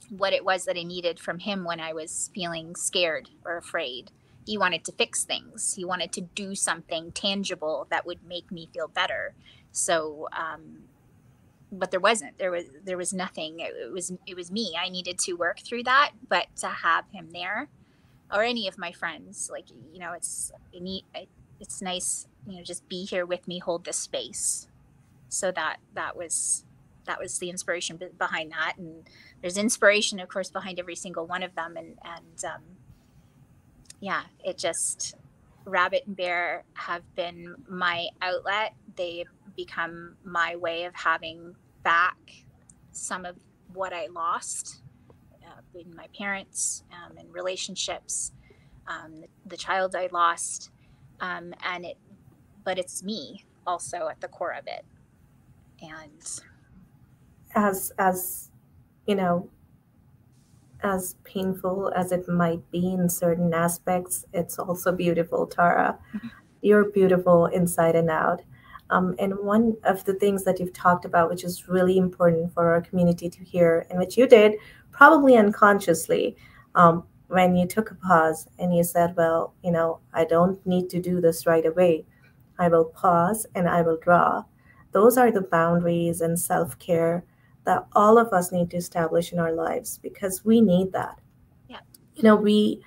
what it was that I needed from him when I was feeling scared or afraid. He wanted to fix things. He wanted to do something tangible that would make me feel better. So um, but there wasn't. There was there was nothing. It, it, was it was me. I needed to work through that but to have him there or any of my friends like you know it's neat it's nice you know just be here with me hold this space. So that that was that was the inspiration behind that and there's inspiration of course behind every single one of them and and um, yeah, it just rabbit and bear have been my outlet. They've become my way of having back some of what I lost uh, in my parents um, and relationships, um, the, the, child I lost, um, and it. But it's me also at the core of it, and as as you know as painful as it might be in certain aspects, it's also beautiful, Tara. Mm-hmm. You're beautiful inside and out. Um, and one of the things that you've talked about, which is really important for our community to hear, and which you did probably unconsciously, um, when you took a pause and you said, Well, you know, I don't need to do this right away. I will pause and I will draw. Those are the boundaries and self care that all of us need to establish in our lives because we need that. Yeah. You know, we,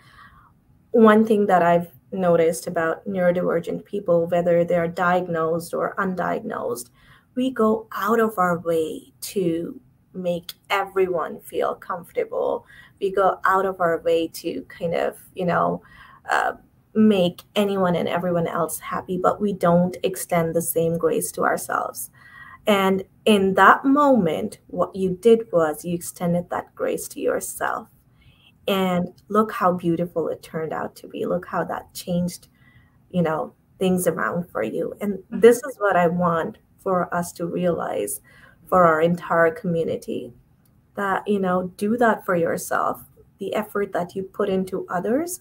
one thing that I've noticed about neurodivergent people, whether they're diagnosed or undiagnosed, we go out of our way to make everyone feel comfortable. We go out of our way to kind of, you know, uh, make anyone and everyone else happy, but we don't extend the same grace to ourselves. And in that moment, what you did was you extended that grace to yourself. And look how beautiful it turned out to be. Look how that changed, you know, things around for you. And mm-hmm. this is what I want for us to realize for our entire community that, you know, do that for yourself. The effort that you put into others,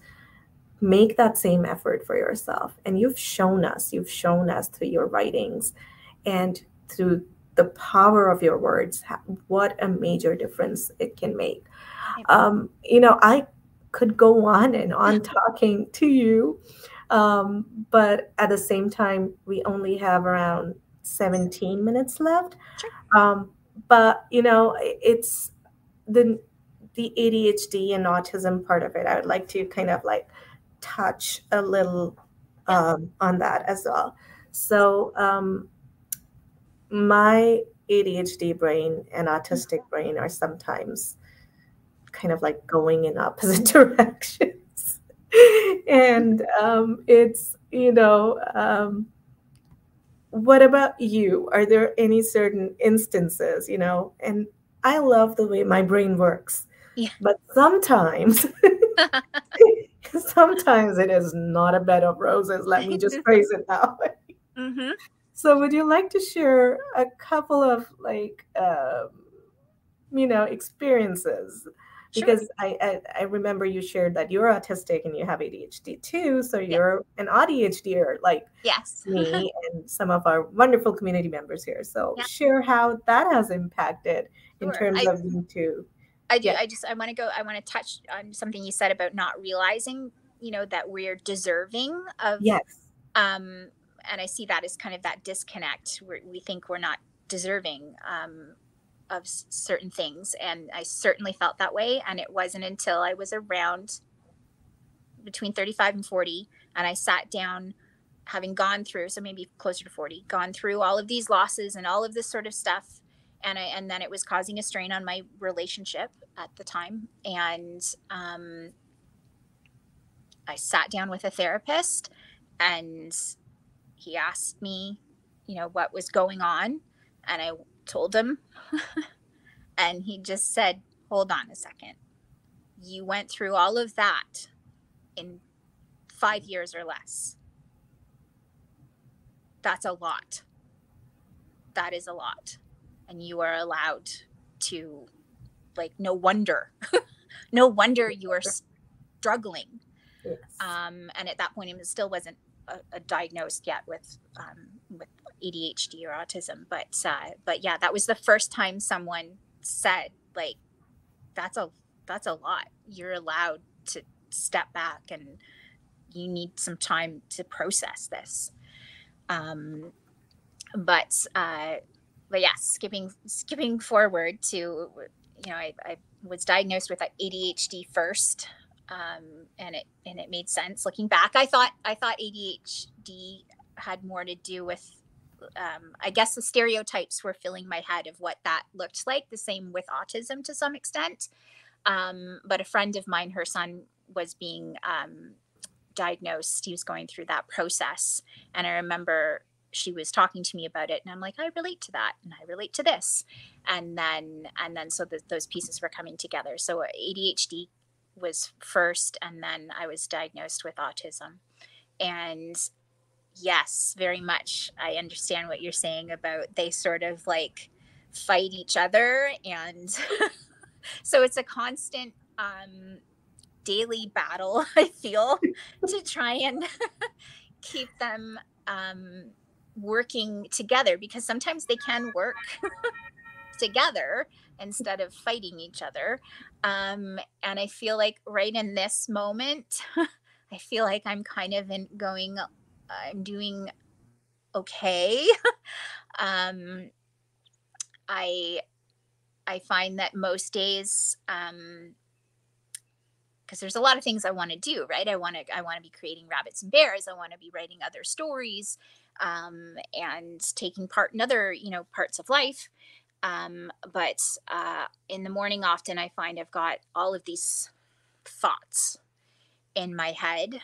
make that same effort for yourself. And you've shown us, you've shown us through your writings and through the power of your words, what a major difference it can make. Um, you know, I could go on and on talking to you, um, but at the same time, we only have around 17 minutes left. Sure. Um, but you know, it's the the ADHD and autism part of it. I would like to kind of like touch a little um, on that as well. So um, my ADHD brain and autistic brain are sometimes kind of like going in opposite directions. and um, it's, you know, um, what about you? Are there any certain instances, you know? And I love the way my brain works. Yeah. But sometimes, sometimes it is not a bed of roses. Let me just phrase it that way. Mm-hmm. So, would you like to share a couple of like, um, you know, experiences because sure. I, I, I remember you shared that you're autistic and you have ADHD too, so you're yeah. an ADHDer like yes me and some of our wonderful community members here. So yeah. share how that has impacted sure. in terms I, of you too. I do. Yeah. I just I want to go. I want to touch on something you said about not realizing, you know, that we're deserving of yes. Um, and I see that as kind of that disconnect where we think we're not deserving. Um, of certain things and i certainly felt that way and it wasn't until i was around between 35 and 40 and i sat down having gone through so maybe closer to 40 gone through all of these losses and all of this sort of stuff and i and then it was causing a strain on my relationship at the time and um, i sat down with a therapist and he asked me you know what was going on and i told him. and he just said, Hold on a second. You went through all of that in five years or less. That's a lot. That is a lot. And you are allowed to, like, no wonder, no wonder you are struggling. Yes. Um, and at that point, it still wasn't a, diagnosed yet with um, with ADHD or autism. But uh, but yeah, that was the first time someone said like, "That's a that's a lot. You're allowed to step back and you need some time to process this." Um, but uh, but yeah, skipping skipping forward to you know I, I was diagnosed with ADHD first. Um, and it and it made sense looking back. I thought I thought ADHD had more to do with um, I guess the stereotypes were filling my head of what that looked like. The same with autism to some extent. Um, but a friend of mine, her son was being um, diagnosed. He was going through that process. And I remember she was talking to me about it and i'm like i relate to that and i relate to this and then and then so the, those pieces were coming together so adhd was first and then i was diagnosed with autism and yes, very much. I understand what you're saying about they sort of like fight each other. And so it's a constant um, daily battle, I feel, to try and keep them um, working together because sometimes they can work together instead of fighting each other. Um, and I feel like right in this moment, I feel like I'm kind of in going I'm doing okay. um, I I find that most days, um, because there's a lot of things I want to do, right? I want to I want to be creating rabbits and bears. I want to be writing other stories, um, and taking part in other you know parts of life. Um, but uh, in the morning, often I find I've got all of these thoughts in my head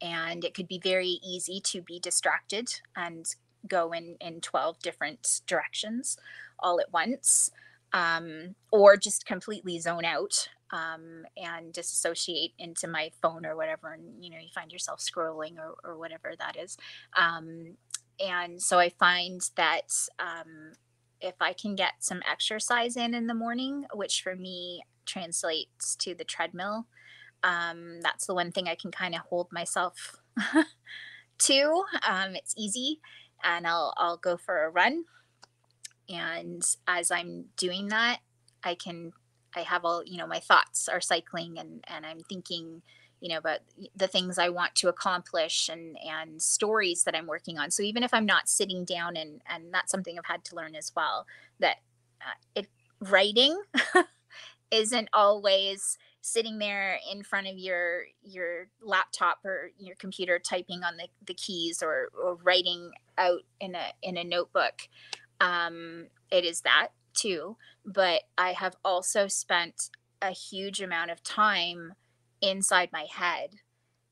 and it could be very easy to be distracted and go in in 12 different directions all at once um, or just completely zone out um, and disassociate into my phone or whatever and you know you find yourself scrolling or, or whatever that is. Um, and so i find that um, if i can get some exercise in in the morning which for me translates to the treadmill um, that's the one thing I can kind of hold myself to. Um, it's easy, and I'll I'll go for a run. And as I'm doing that, I can I have all you know my thoughts are cycling, and and I'm thinking you know about the things I want to accomplish and and stories that I'm working on. So even if I'm not sitting down and and that's something I've had to learn as well that uh, it writing isn't always sitting there in front of your your laptop or your computer typing on the, the keys or, or writing out in a in a notebook um, it is that too but i have also spent a huge amount of time inside my head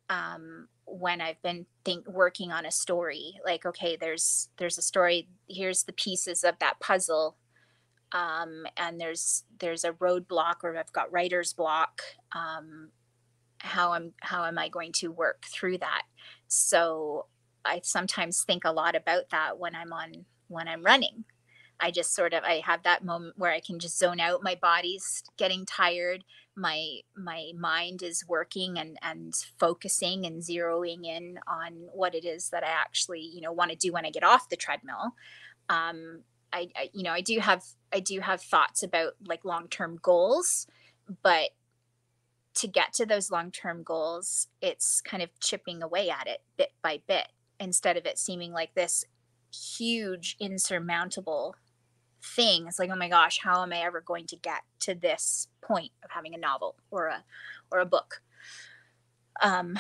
um, when i've been think working on a story like okay there's there's a story here's the pieces of that puzzle um, and there's there's a roadblock or I've got writer's block. Um, how am how am I going to work through that? So I sometimes think a lot about that when I'm on when I'm running. I just sort of I have that moment where I can just zone out. My body's getting tired. My my mind is working and and focusing and zeroing in on what it is that I actually you know want to do when I get off the treadmill. Um, I, I you know I do have I do have thoughts about like long term goals, but to get to those long term goals, it's kind of chipping away at it bit by bit instead of it seeming like this huge insurmountable thing. It's like, oh my gosh, how am I ever going to get to this point of having a novel or a or a book? Um,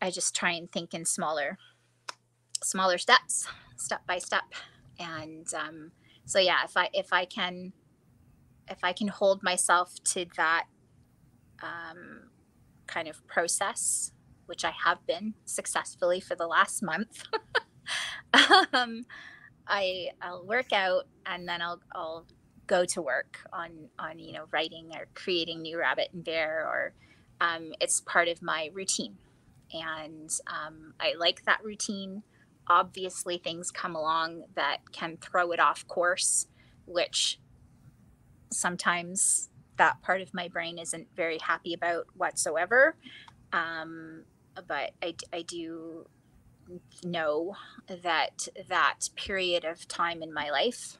I just try and think in smaller smaller steps, step by step. And um, so yeah, if I if I can if I can hold myself to that um, kind of process, which I have been successfully for the last month. um, I I'll work out and then I'll I'll go to work on on you know writing or creating new rabbit and bear or um, it's part of my routine and um, I like that routine. Obviously, things come along that can throw it off course, which sometimes that part of my brain isn't very happy about whatsoever. Um, but I, I do know that that period of time in my life,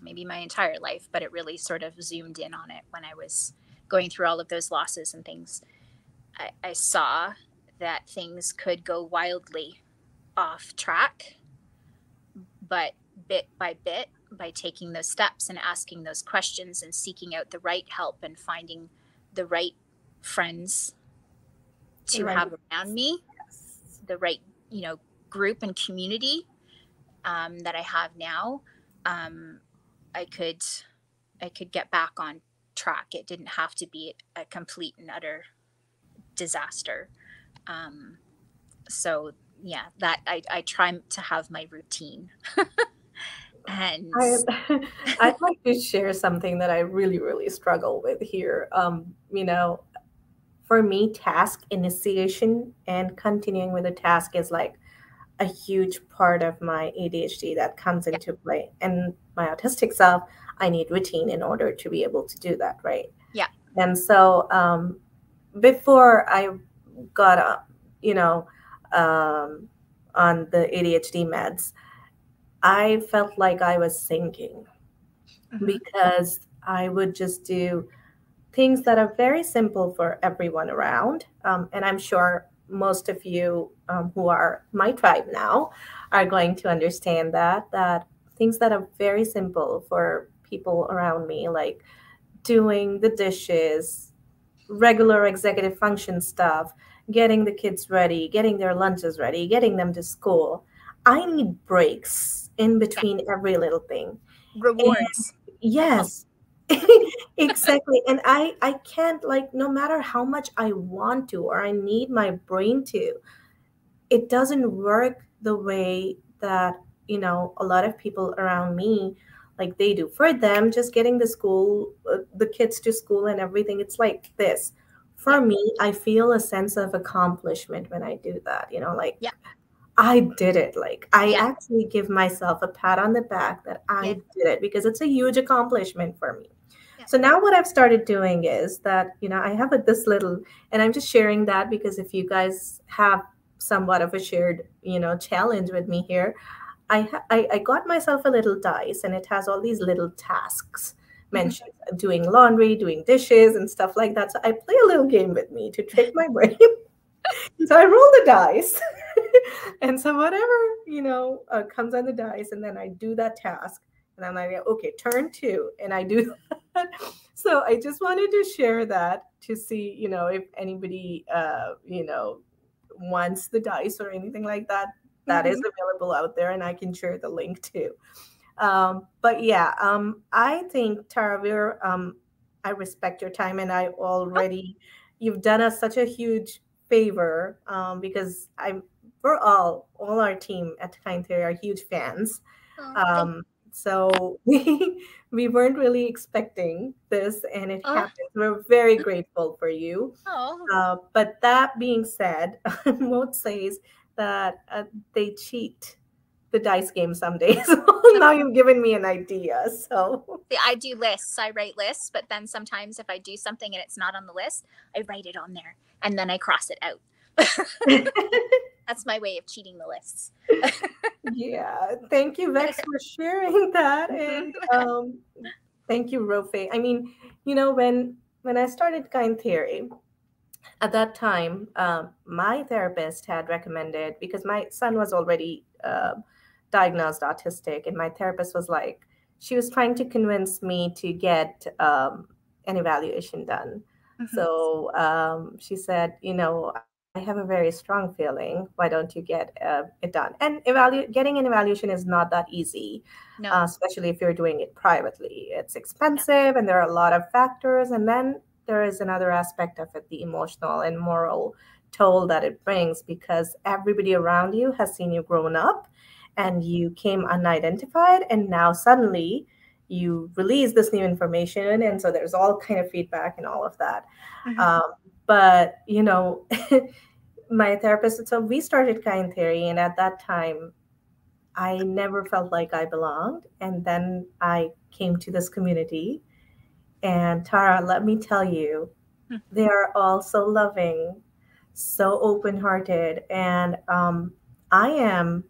maybe my entire life, but it really sort of zoomed in on it when I was going through all of those losses and things. I, I saw that things could go wildly off track, but bit by bit, by taking those steps and asking those questions and seeking out the right help and finding the right friends to right. have around me the right you know group and community um, that i have now um, i could i could get back on track. It didn't have to be a complete and utter disaster. Um, so yeah that I, I try to have my routine. And I, would like to share something that I really, really struggle with here. Um, you know, for me, task initiation and continuing with a task is like a huge part of my ADHD that comes into play. And my autistic self, I need routine in order to be able to do that, right? Yeah. And so um, before I got, uh, you know, um, on the ADHD meds, I felt like I was sinking mm-hmm. because I would just do things that are very simple for everyone around. Um, and I'm sure most of you um, who are my tribe now are going to understand that that things that are very simple for people around me, like doing the dishes, regular executive function stuff, getting the kids ready, getting their lunches ready, getting them to school. I need breaks in between every little thing. Rewards. And yes. exactly. And I I can't like no matter how much I want to or I need my brain to, it doesn't work the way that, you know, a lot of people around me like they do. For them, just getting the school uh, the kids to school and everything, it's like this for me, I feel a sense of accomplishment when I do that. You know, like yeah. I did it. Like I yeah. actually give myself a pat on the back that I yeah. did it because it's a huge accomplishment for me. So now what I've started doing is that, you know, I have a, this little, and I'm just sharing that because if you guys have somewhat of a shared, you know, challenge with me here, I, I, I got myself a little dice and it has all these little tasks mm-hmm. mentioned mm-hmm. doing laundry, doing dishes and stuff like that. So I play a little game with me to trick my brain. so I roll the dice. and so whatever, you know, uh, comes on the dice, and then I do that task. And I'm like, okay, turn two. And I do that. so I just wanted to share that to see, you know, if anybody, uh, you know, wants the dice or anything like that. That mm-hmm. is available out there, and I can share the link too. Um, but yeah, um, I think Tara, we're, um, I respect your time, and I already, you've done us such a huge favor um, because I'm we're all all our team at Kind Theory are huge fans. Oh, um, so we we weren't really expecting this, and it oh. happened. We're very grateful for you. Oh. Uh, but that being said, Moat says that uh, they cheat the dice game someday. So now you've given me an idea. So I do lists. I write lists, but then sometimes if I do something and it's not on the list, I write it on there and then I cross it out. That's my way of cheating the lists. yeah. Thank you, Vex, for sharing that. And um, thank you, Rofe. I mean, you know, when when I started Kind Theory, at that time, um, my therapist had recommended because my son was already uh, diagnosed autistic, and my therapist was like, she was trying to convince me to get um, an evaluation done. Mm-hmm. So um, she said, you know, I have a very strong feeling. Why don't you get uh, it done? And evalu- getting an evaluation is not that easy, no. uh, especially if you're doing it privately. It's expensive, and there are a lot of factors. And then there is another aspect of it the emotional and moral toll that it brings because everybody around you has seen you grown up and you came unidentified and now suddenly you release this new information and so there's all kind of feedback and all of that mm-hmm. um, but you know my therapist so we started kind theory and at that time i never felt like i belonged and then i came to this community and Tara, let me tell you, hmm. they are all so loving, so open hearted. And um, I am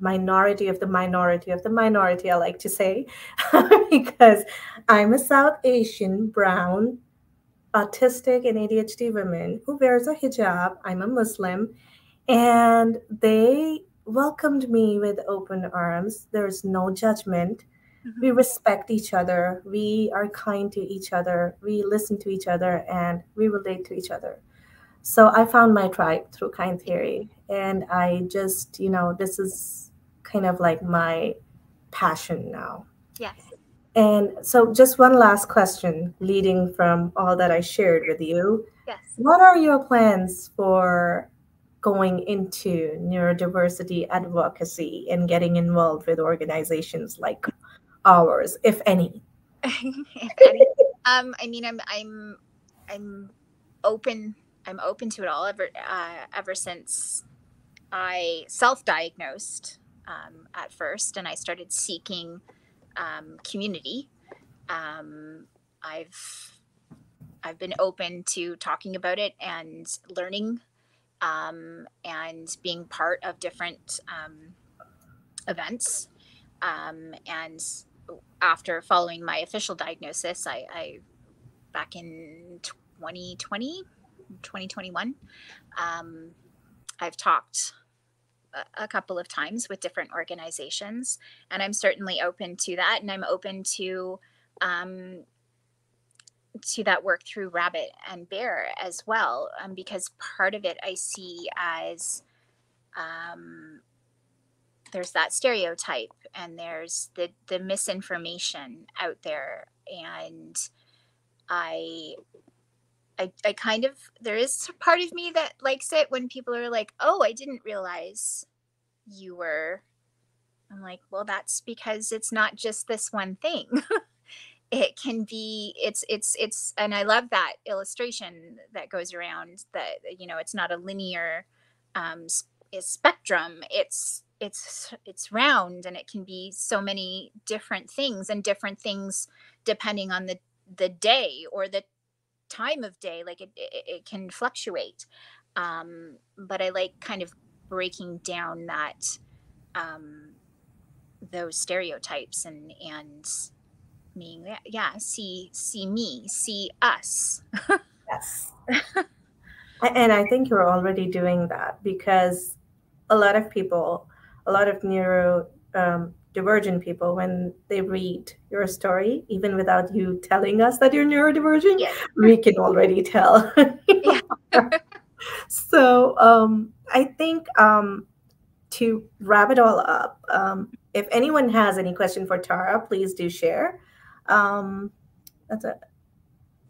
minority of the minority of the minority, I like to say, because I'm a South Asian, brown, autistic, and ADHD women who wears a hijab. I'm a Muslim. And they welcomed me with open arms. There's no judgment mm-hmm. we respect each other we are kind to each other we listen to each other and we relate to each other so i found my tribe through kind theory and i just you know this is kind of like my passion now yes and so just one last question leading from all that i shared with you yes what are your plans for going into neurodiversity advocacy and getting involved with organizations like ours, if any? if any. Um, I mean, I'm I'm I'm open. I'm open to it all. Ever uh, ever since I self-diagnosed um, at first, and I started seeking um, community. Um, I've I've been open to talking about it and learning um, and being part of different um, events. Um, and after following my official diagnosis, I, I back in 2020, 2021, um, I've talked a, couple of times with different organizations, and I'm certainly open to that. And I'm open to um, to that work through Rabbit and Bear as well, um, because part of it I see as um, there's that stereotype and there's the the misinformation out there and i I, I kind of there is part of me that likes it when people are like oh i didn't realize you were. I'm like well that's because it's not just this one thing. It can be it's it's it's and i love that illustration that goes around that you know it's not a linear um spectrum it's it's it's round and it can be so many different things and different things depending on the the day or the time of day like it it, it can fluctuate um but i like kind of breaking down that um those stereotypes and and being yeah see see me see us. Yes. And i think you're already doing that because a lot of people a lot of neuro um, divergent people when they read your story, even without you telling us that you're neurodivergent, yeah. we can already tell. so um, I think um, to wrap it all up, um, if anyone has any question for Tara, please do share. Um, that's a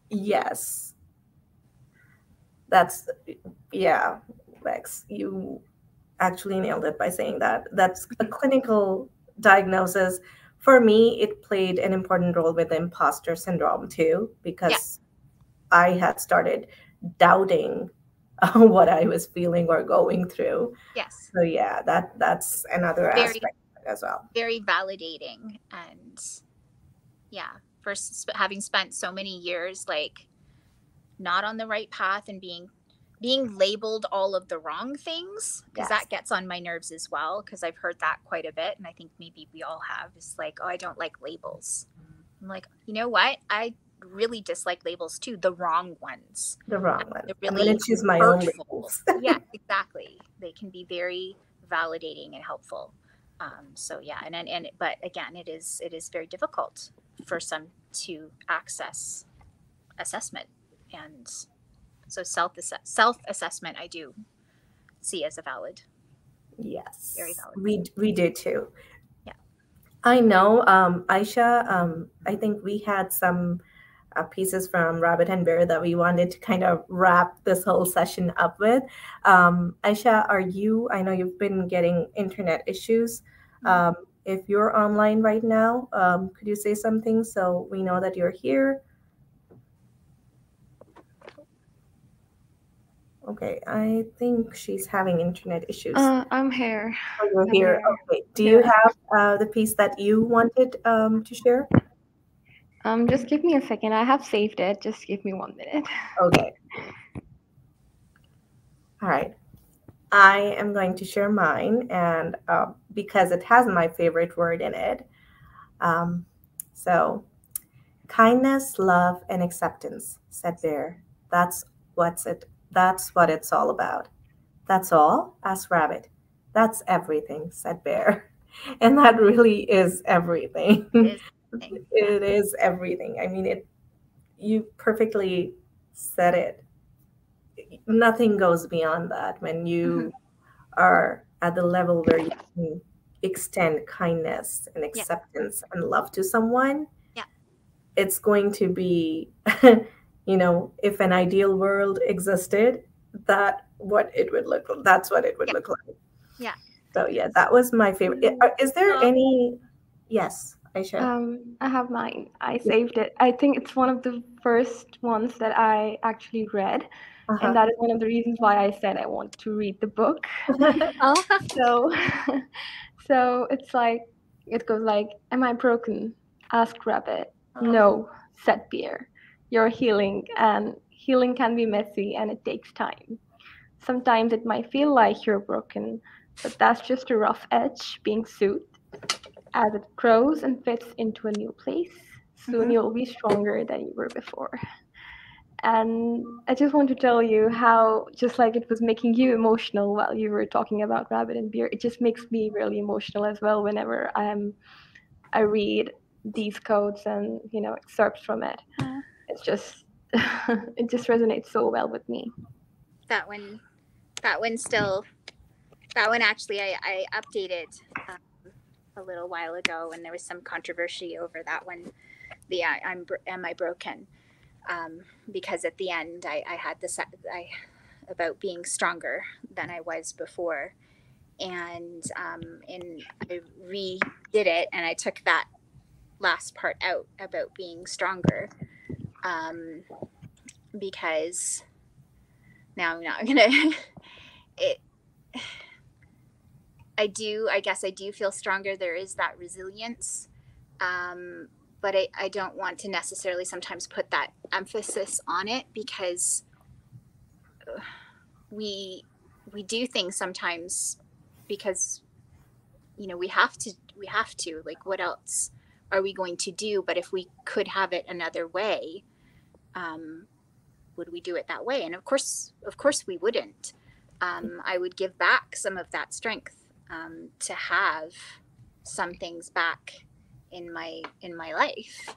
yes. That's yeah, Rex. You actually nailed it by saying that. That's a clinical diagnosis. For me, it played an important role with imposter syndrome too, because yeah. I had started doubting uh, what I was feeling or going through. Yes. So yeah, that that's another Very- aspect as well. very validating and yeah for sp- having spent so many years like not on the right path and being being labeled all of the wrong things because Yes. that gets on my nerves as well because i've heard that quite a bit and i think maybe we all have it's like oh i don't like labels. I'm like you know what? I really dislike labels too the wrong ones. The wrong ones. I'm really gonna choose my own labels. yeah exactly. They can be very validating and helpful. Um, so yeah and, and and but again it is it is very difficult for some to access assessment and so self self assessment i do see as a valid Yes. Very valid. We we do too. Yeah. I know, um, Aisha. Um, I think we had some uh, pieces from Rabbit and Bear that we wanted to kind of wrap this whole session up with. Um, Aisha, are you? I know you've been getting internet issues. Um, if you're online right now, um, could you say something so we know that you're here? Okay, I think she's having internet issues. Uh, I'm here. Oh, you're I'm here. here. Okay. Do you have uh, the piece that you wanted um, to share? Um, just give me a second. I have saved it. Just give me one minute. Okay. All right. I am going to share mine, and uh, because it has my favorite word in it. Um, so, kindness, love, and acceptance, said Bear. That's what's it. That's what it's all about. That's all, asked Rabbit. That's everything, said Bear. And that really is everything. It is everything. it is everything. I mean, it. You perfectly said it. Nothing goes beyond that when you mm-hmm. are at the level where you can extend kindness and acceptance and love to someone. Yeah. It's going to be, you know, if an ideal world existed, that what it would look. That's what it would Yeah. look like. Yeah. So yeah, that was my favorite. Uh, Is there Um, any? Yes, Aisha. Um, I have mine. I saved it. I think it's one of the first ones that I actually read, Uh-huh. and that is one of the reasons why I said I want to read the book. oh so, so it's like it goes like, "Am I broken?" asked Rabbit. No, said Bear. You're healing, and healing can be messy and it takes time. Sometimes it might feel like you're broken, but that's just a rough edge being soothed. As it grows and fits into a new place, soon Mhm. you'll be stronger than you were before. And I just want to tell you how, just like it was making you emotional while you were talking about Rabbit and Bear, it just makes me really emotional as well whenever I'm, I read these quotes and you know excerpts from it. Uh. It's just, it just resonates so well with me. that one that one still that one actually i, I updated um, a little while ago and there was some controversy over that one. The I, i'm am i broken? Um, because at the end I, I had this i about being stronger than i was before. And um, and i redid it and i took that last part out about being stronger um, because now I'm not gonna it I do I guess I do feel stronger. There is that resilience um but I, I don't want to necessarily sometimes put that emphasis on it because we we do things sometimes because you know we have to we have to like what else are we going to do? But if we could have it another way um would we do it that way? And of course of course we wouldn't. Um, i would give back some of that strength um, to have some things back in my in my life.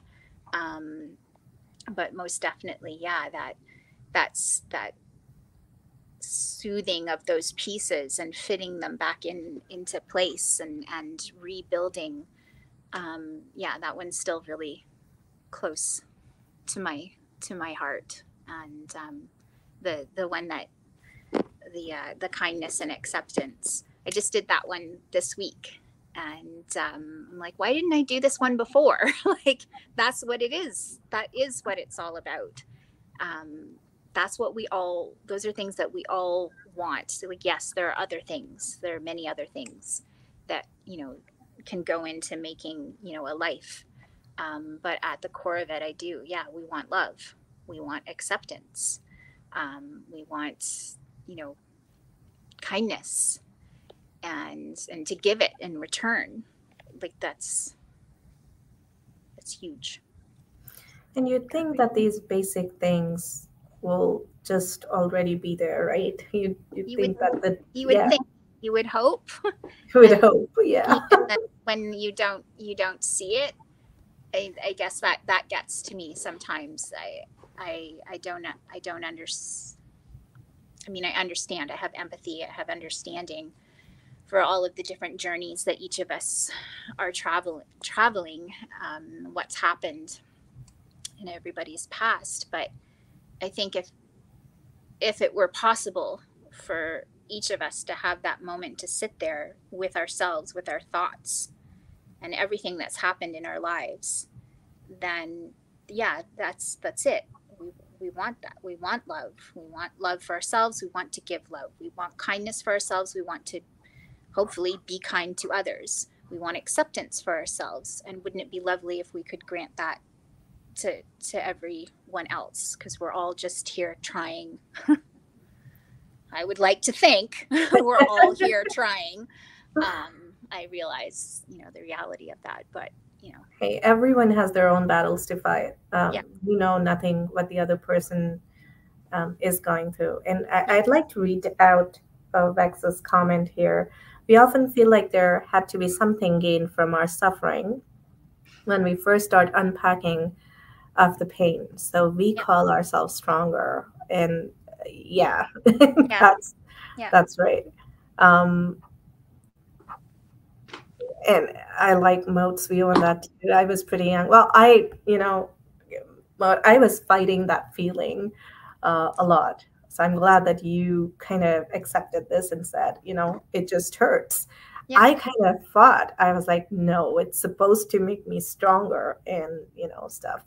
Um, but most definitely yeah that that's that soothing of those pieces and fitting them back in into place and and rebuilding um, yeah that one's still really close to my to my heart and um, the the one that the uh, the kindness and acceptance. I just did that one this week, and um, I'm like, why didn't I do this one before? like that's what it is. That is what it's all about. Um, that's what we all those are things that we all want so like yes there are other things there are many other things that you know can go into making you know a life um, but at the core of it i do yeah we want love. We want acceptance. Um, we want you know kindness and and to give it in return. Like that's that's huge. And you'd think that these basic things will just already be there right? You you You think would- that the you would yeah, think you would hope. You would hope yeah. When you don't you don't see it I, I guess that that gets to me sometimes. I i i don't i don't understand i mean i understand i have empathy i have understanding for all of the different journeys that each of us are traveling traveling um, what's happened in everybody's past. But i think if if it were possible for each of us to have that moment to sit there with ourselves with our thoughts and everything that's happened in our lives then yeah that's that's it. We, we want that. We want love. We want love for ourselves. We want to give love. We want kindness for ourselves. We want to hopefully be kind to others. We want acceptance for ourselves. And wouldn't it be lovely if we could grant that to to everyone else? Because we're all just here trying. I would like to think we're all here trying. Um, i realize you know the reality of that but you know. Hey everyone has their own battles to fight. Um, Yeah. you know nothing what the other person um, is going through. And I, i'd like to read out uh, vex's comment here. We often feel like there had to be something gained from our suffering when we first start unpacking of the pain. So we Yeah. call ourselves stronger. And uh, yeah, that's Yeah. that's right. Um and I like Moat's view on that too. I was pretty young. Well, I, you know, but I was fighting that feeling uh, a lot. So I'm glad that you kind of accepted this and said, you know, it just hurts. Yeah. I kind of fought. I was like, no, it's supposed to make me stronger and, you know, stuff.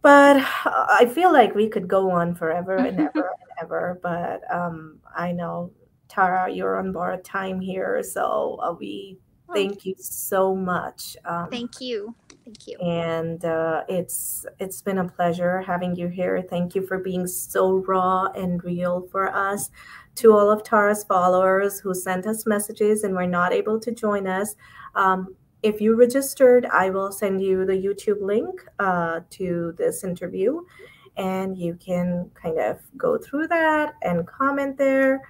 But uh, I feel like we could go on forever and ever and ever. But um, I know, Tara, you're on borrowed time here. So uh, we thank you so much. Um, thank you thank you and uh, it's it's been a pleasure having you here. Thank you for being so raw and real for us. To all of Tara's followers who sent us messages and were not able to join us, um, if you registered, I will send you the YouTube link uh, to this interview, and you can kind of go through that and comment there.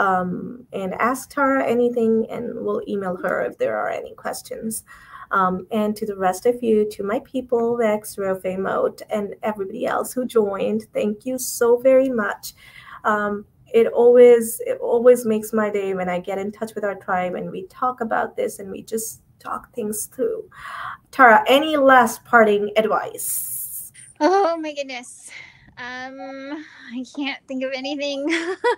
Um, and ask Tara anything, and we'll email her if there are any questions. Um, and to the rest of you, to my people, Vex, Rofe, Moat, and everybody else who joined, thank you so very much. Um, it always it always makes my day when I get in touch with our tribe and we talk about this and we just talk things through. Tara, any last parting advice? oh my goodness um i can't think of anything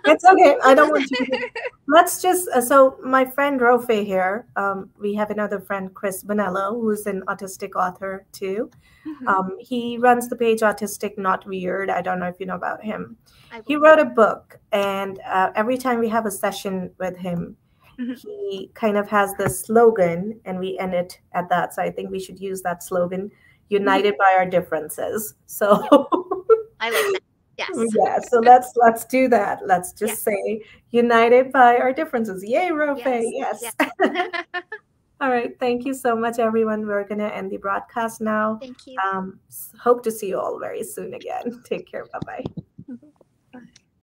It's okay. I don't want to. Let's just. Uh, so, my friend Rofe here, um, we have another friend, Chris Bonello, who's an autistic author too. Mhm. Um, he runs the page Autistic Not Weird. I don't know if you know about him. He wrote a book, and uh, every time we have a session with him, Mhm. he kind of has this slogan, and we end it at that. So I think we should use that slogan united by our differences. So i like that yes yeah, so let's let's do that. Let's just say united by our differences. Yay, Rofe. Yes. yes. All right. Thank you so much, everyone. We're gonna end the broadcast now. thank you Um, hope to see you all very soon again. Take care. Bye bye.